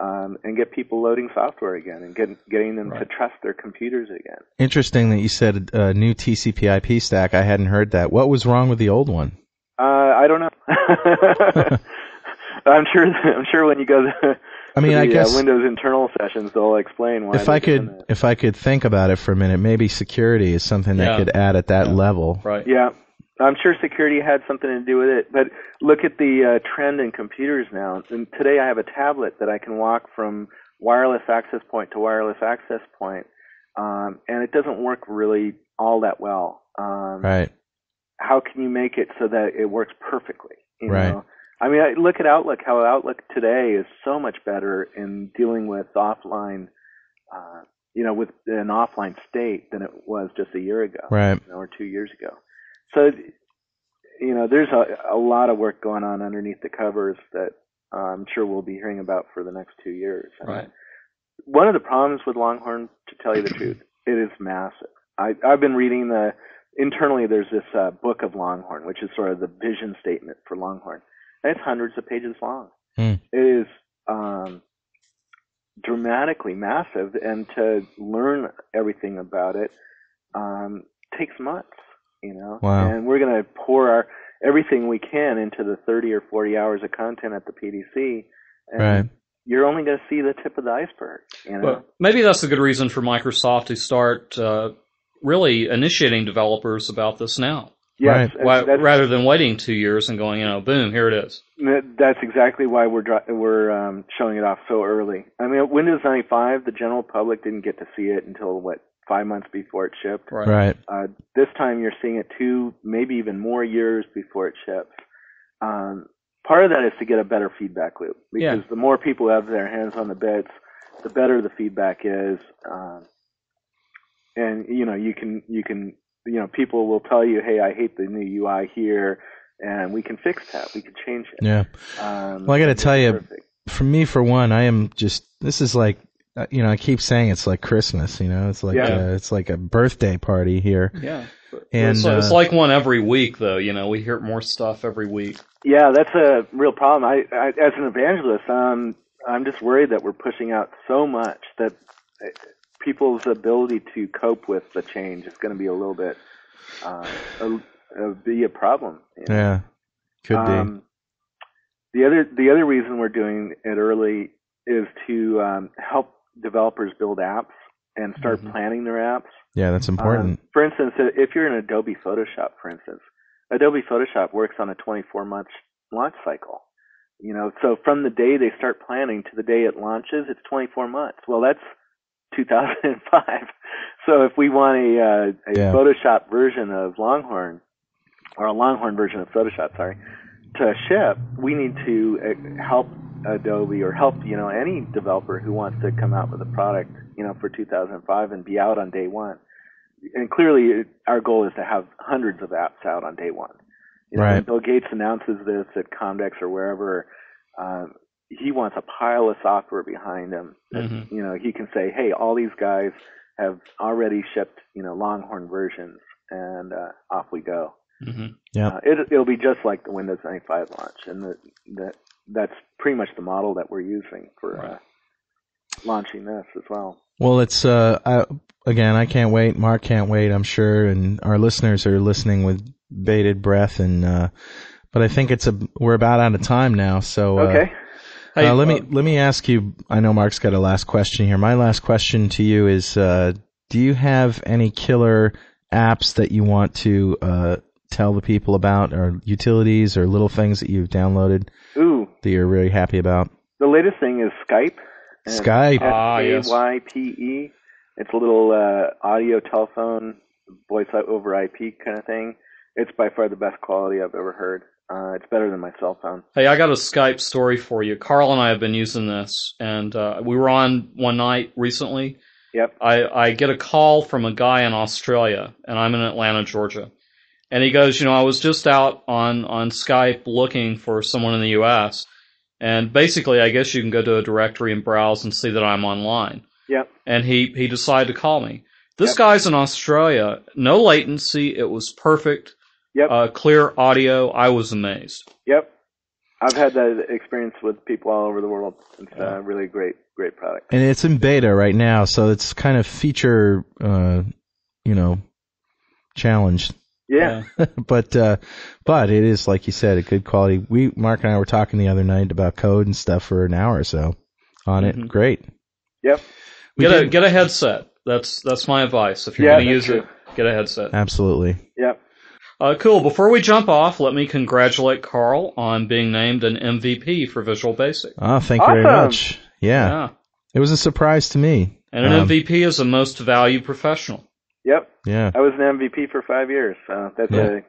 [SPEAKER 3] um, and get people loading software again and get, getting them to trust their computers again?
[SPEAKER 1] Interesting that you said a new TCP/IP stack. I hadn't heard that. What was wrong with the old one?
[SPEAKER 3] Uh, I don't know. I'm sure. I'm sure when you go to
[SPEAKER 1] I mean,
[SPEAKER 3] to
[SPEAKER 1] I guess
[SPEAKER 3] uh, Windows internal sessions, they'll explain why.
[SPEAKER 1] if I could if I could think about it for a minute, maybe security is something
[SPEAKER 2] Yeah.
[SPEAKER 1] they could add at that
[SPEAKER 2] Yeah.
[SPEAKER 1] level.
[SPEAKER 2] Right.
[SPEAKER 3] Yeah, I'm sure security had something to do with it. But look at the uh, trend in computers now. And today I have a tablet that I can walk from wireless access point to wireless access point, um, and it doesn't work really all that well. Um,
[SPEAKER 1] Right.
[SPEAKER 3] How can you make it so that it works perfectly? You
[SPEAKER 1] Right.
[SPEAKER 3] Know? I mean, I look at Outlook. How Outlook today is so much better in dealing with offline, uh, you know, with an offline state than it was just a year ago
[SPEAKER 1] Right.
[SPEAKER 3] you know, or two years ago. So, you know, there's a, a lot of work going on underneath the covers that uh, I'm sure we'll be hearing about for the next two years.
[SPEAKER 2] Right.
[SPEAKER 3] One of the problems with Longhorn, to tell you the truth, it is massive. I, I've been reading the internally. There's this uh, book of Longhorn, which is sort of the vision statement for Longhorn, and it's hundreds of pages long.
[SPEAKER 1] Hmm.
[SPEAKER 3] It is um, dramatically massive, and to learn everything about it um, takes months. You know,
[SPEAKER 1] Wow.
[SPEAKER 3] and we're going to pour our everything we can into the 30 or 40 hours of content at the PDC, and
[SPEAKER 1] Right.
[SPEAKER 3] you're only going to see the tip of the iceberg. You know,
[SPEAKER 2] Well, maybe that's a good reason for Microsoft to start uh, really initiating developers about this now,
[SPEAKER 3] yes,
[SPEAKER 1] right.
[SPEAKER 2] Why, rather than waiting two years and going, you know, boom, here it is.
[SPEAKER 3] that's exactly why we're we're um, showing it off so early. I mean, Windows 95, the general public didn't get to see it until what five months before it shipped.
[SPEAKER 2] Right.
[SPEAKER 1] Right.
[SPEAKER 3] Uh, this time you're seeing it two, maybe even more years before it ships. Um, part of that is to get a better feedback loop because
[SPEAKER 2] Yeah.
[SPEAKER 3] the more people have their hands on the bits, the better the feedback is. Um, and you know, you can you can you know, people will tell you, "Hey, I hate the new UI here," and we can fix that. We can change it.
[SPEAKER 1] Yeah.
[SPEAKER 3] Um,
[SPEAKER 1] Well, I gotta tell you,
[SPEAKER 3] perfect.
[SPEAKER 1] For me, for one, I am just. This is like. uh, You know, I keep saying it's like Christmas. You know, it's like
[SPEAKER 3] Yeah.
[SPEAKER 1] uh, it's like a birthday party here.
[SPEAKER 2] Yeah.
[SPEAKER 1] And
[SPEAKER 2] it's, it's
[SPEAKER 1] uh,
[SPEAKER 2] like one every week, though. You know, we hear more stuff every week.
[SPEAKER 3] Yeah, that's a real problem. I, I as an evangelist, um, I'm just worried that we're pushing out so much that uh, people's ability to cope with the change is going to be a little bit uh, a, a, be a problem. you know?
[SPEAKER 1] yeah, could be.
[SPEAKER 3] Um, the other the other reason we're doing it early is to um, help developers build apps and start
[SPEAKER 2] Mhm.
[SPEAKER 3] planning their apps.
[SPEAKER 1] Yeah, that's important.
[SPEAKER 3] Um, for instance, if you're in Adobe Photoshop, for instance, Adobe Photoshop works on a 24 month launch cycle. You know, so from the day they start planning to the day it launches, it's 24 months. Well, that's 2005. So if we want a, uh, a
[SPEAKER 1] Yeah.
[SPEAKER 3] Photoshop version of Longhorn, or a Longhorn version of Photoshop, sorry, to ship, we need to uh, help Adobe or help you know any developer who wants to come out with a product you know for 2005 and be out on day one. And clearly, our goal is to have hundreds of apps out on day one. You know,
[SPEAKER 1] Right.
[SPEAKER 3] Bill Gates announces this at Comdex or wherever. Um, he wants a pile of software behind him. That,
[SPEAKER 2] Mhm.
[SPEAKER 3] You know, he can say, "Hey, all these guys have already shipped, you know, Longhorn versions, and uh, off we go."
[SPEAKER 2] hmm
[SPEAKER 1] Yeah.
[SPEAKER 3] Uh, it, it'll be just like the Windows 95 launch, and the, that that's pretty much the model that we're using for uh, launching this as well.
[SPEAKER 1] Well, it's uh, I, again, I can't wait. Mark can't wait. I'm sure, and our listeners are listening with bated breath. And uh, but I think it's a we're about out of time now. So uh,
[SPEAKER 3] Okay.
[SPEAKER 2] Hey,
[SPEAKER 1] uh, let me
[SPEAKER 2] uh,
[SPEAKER 1] let me ask you. I know Mark's got a last question here. My last question to you is: uh, Do you have any killer apps that you want to uh, tell the people about, or utilities, or little things that you've downloaded
[SPEAKER 3] Ooh,
[SPEAKER 1] that you're really happy about?
[SPEAKER 3] the latest thing is Skype.
[SPEAKER 1] Skype.
[SPEAKER 2] Ah, yes.
[SPEAKER 3] S-K-Y-P-E. It's a little uh, audio telephone, voice over IP kind of thing. It's by far the best quality I've ever heard. Uh, it's better than my cell phone.
[SPEAKER 2] Hey, I got a Skype story for you. Carl and I have been using this, and uh, we were on one night recently.
[SPEAKER 3] Yep.
[SPEAKER 2] I, I get a call from a guy in Australia, and I'm in Atlanta, Georgia. And he goes, you know, I was just out on, on Skype looking for someone in the U.S. And basically, I guess you can go to a directory and browse and see that I'm online.
[SPEAKER 3] Yep.
[SPEAKER 2] And he, he decided to call me. This
[SPEAKER 3] Yep.
[SPEAKER 2] guy's in Australia. No latency. It was perfect.
[SPEAKER 3] Yep.
[SPEAKER 2] Uh, clear audio. I was amazed.
[SPEAKER 3] Yep. I've had that experience with people all over the world. It's uh, really great, great product.
[SPEAKER 1] and it's in beta right now, so it's kind of feature, uh, you know, challenged.
[SPEAKER 3] Yeah.
[SPEAKER 1] but uh, but it is like you said, a good quality. We Mark and I were talking the other night about code and stuff for an hour or so on it.
[SPEAKER 2] Mhm.
[SPEAKER 1] Great.
[SPEAKER 3] Yep.
[SPEAKER 1] We
[SPEAKER 2] Get a get a headset. That's that's my advice. If you're
[SPEAKER 3] Yeah,
[SPEAKER 2] going to
[SPEAKER 3] that's
[SPEAKER 2] use it, get a headset.
[SPEAKER 1] Absolutely.
[SPEAKER 3] Yep.
[SPEAKER 2] Uh, cool. Before we jump off, let me congratulate Carl on being named an MVP for Visual Basic.
[SPEAKER 1] Oh, thank you very much. Yeah. It was a surprise to me.
[SPEAKER 2] And an
[SPEAKER 1] Um,
[SPEAKER 2] MVP is a most valued professional.
[SPEAKER 3] Yep.
[SPEAKER 1] Yeah.
[SPEAKER 3] I was an MVP for five years, so that's
[SPEAKER 1] Yeah.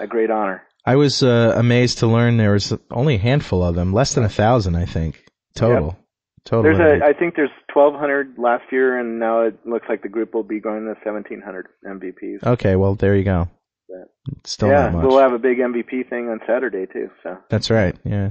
[SPEAKER 3] a a great honor.
[SPEAKER 1] I was uh, amazed to learn there was only a handful of them, less than a thousand, I think, total. Total.
[SPEAKER 3] There's a, I think there's 1,200 last year, and now it looks like the group will be going to 1,700 MVPs.
[SPEAKER 1] okay, well there you go.
[SPEAKER 3] Yeah.
[SPEAKER 1] Still
[SPEAKER 3] yeah,
[SPEAKER 1] not much.
[SPEAKER 3] we'll have a big MVP thing on Saturday too. So
[SPEAKER 1] That's right. Yeah.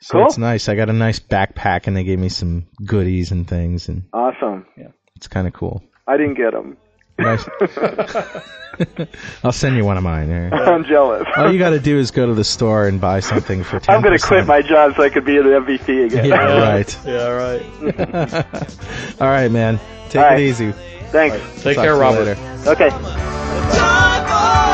[SPEAKER 1] So
[SPEAKER 3] Cool.
[SPEAKER 1] it's nice. I got a nice backpack, and they gave me some goodies and things, and
[SPEAKER 3] awesome.
[SPEAKER 1] Yeah, it's kind of cool.
[SPEAKER 3] I didn't get them.
[SPEAKER 1] Nice. I'll send you one of mine. Here.
[SPEAKER 3] I'm jealous.
[SPEAKER 1] All you got to do is go to the store and buy something for ten.
[SPEAKER 3] I'm going to quit my job so I could be an MVP again.
[SPEAKER 1] Yeah, right.
[SPEAKER 2] Yeah, right.
[SPEAKER 1] All right, man. Take
[SPEAKER 3] All
[SPEAKER 1] it
[SPEAKER 3] right.
[SPEAKER 1] easy.
[SPEAKER 3] Thanks. Right.
[SPEAKER 2] Take
[SPEAKER 1] Talk
[SPEAKER 2] care, Robert.
[SPEAKER 1] Later.
[SPEAKER 3] Okay.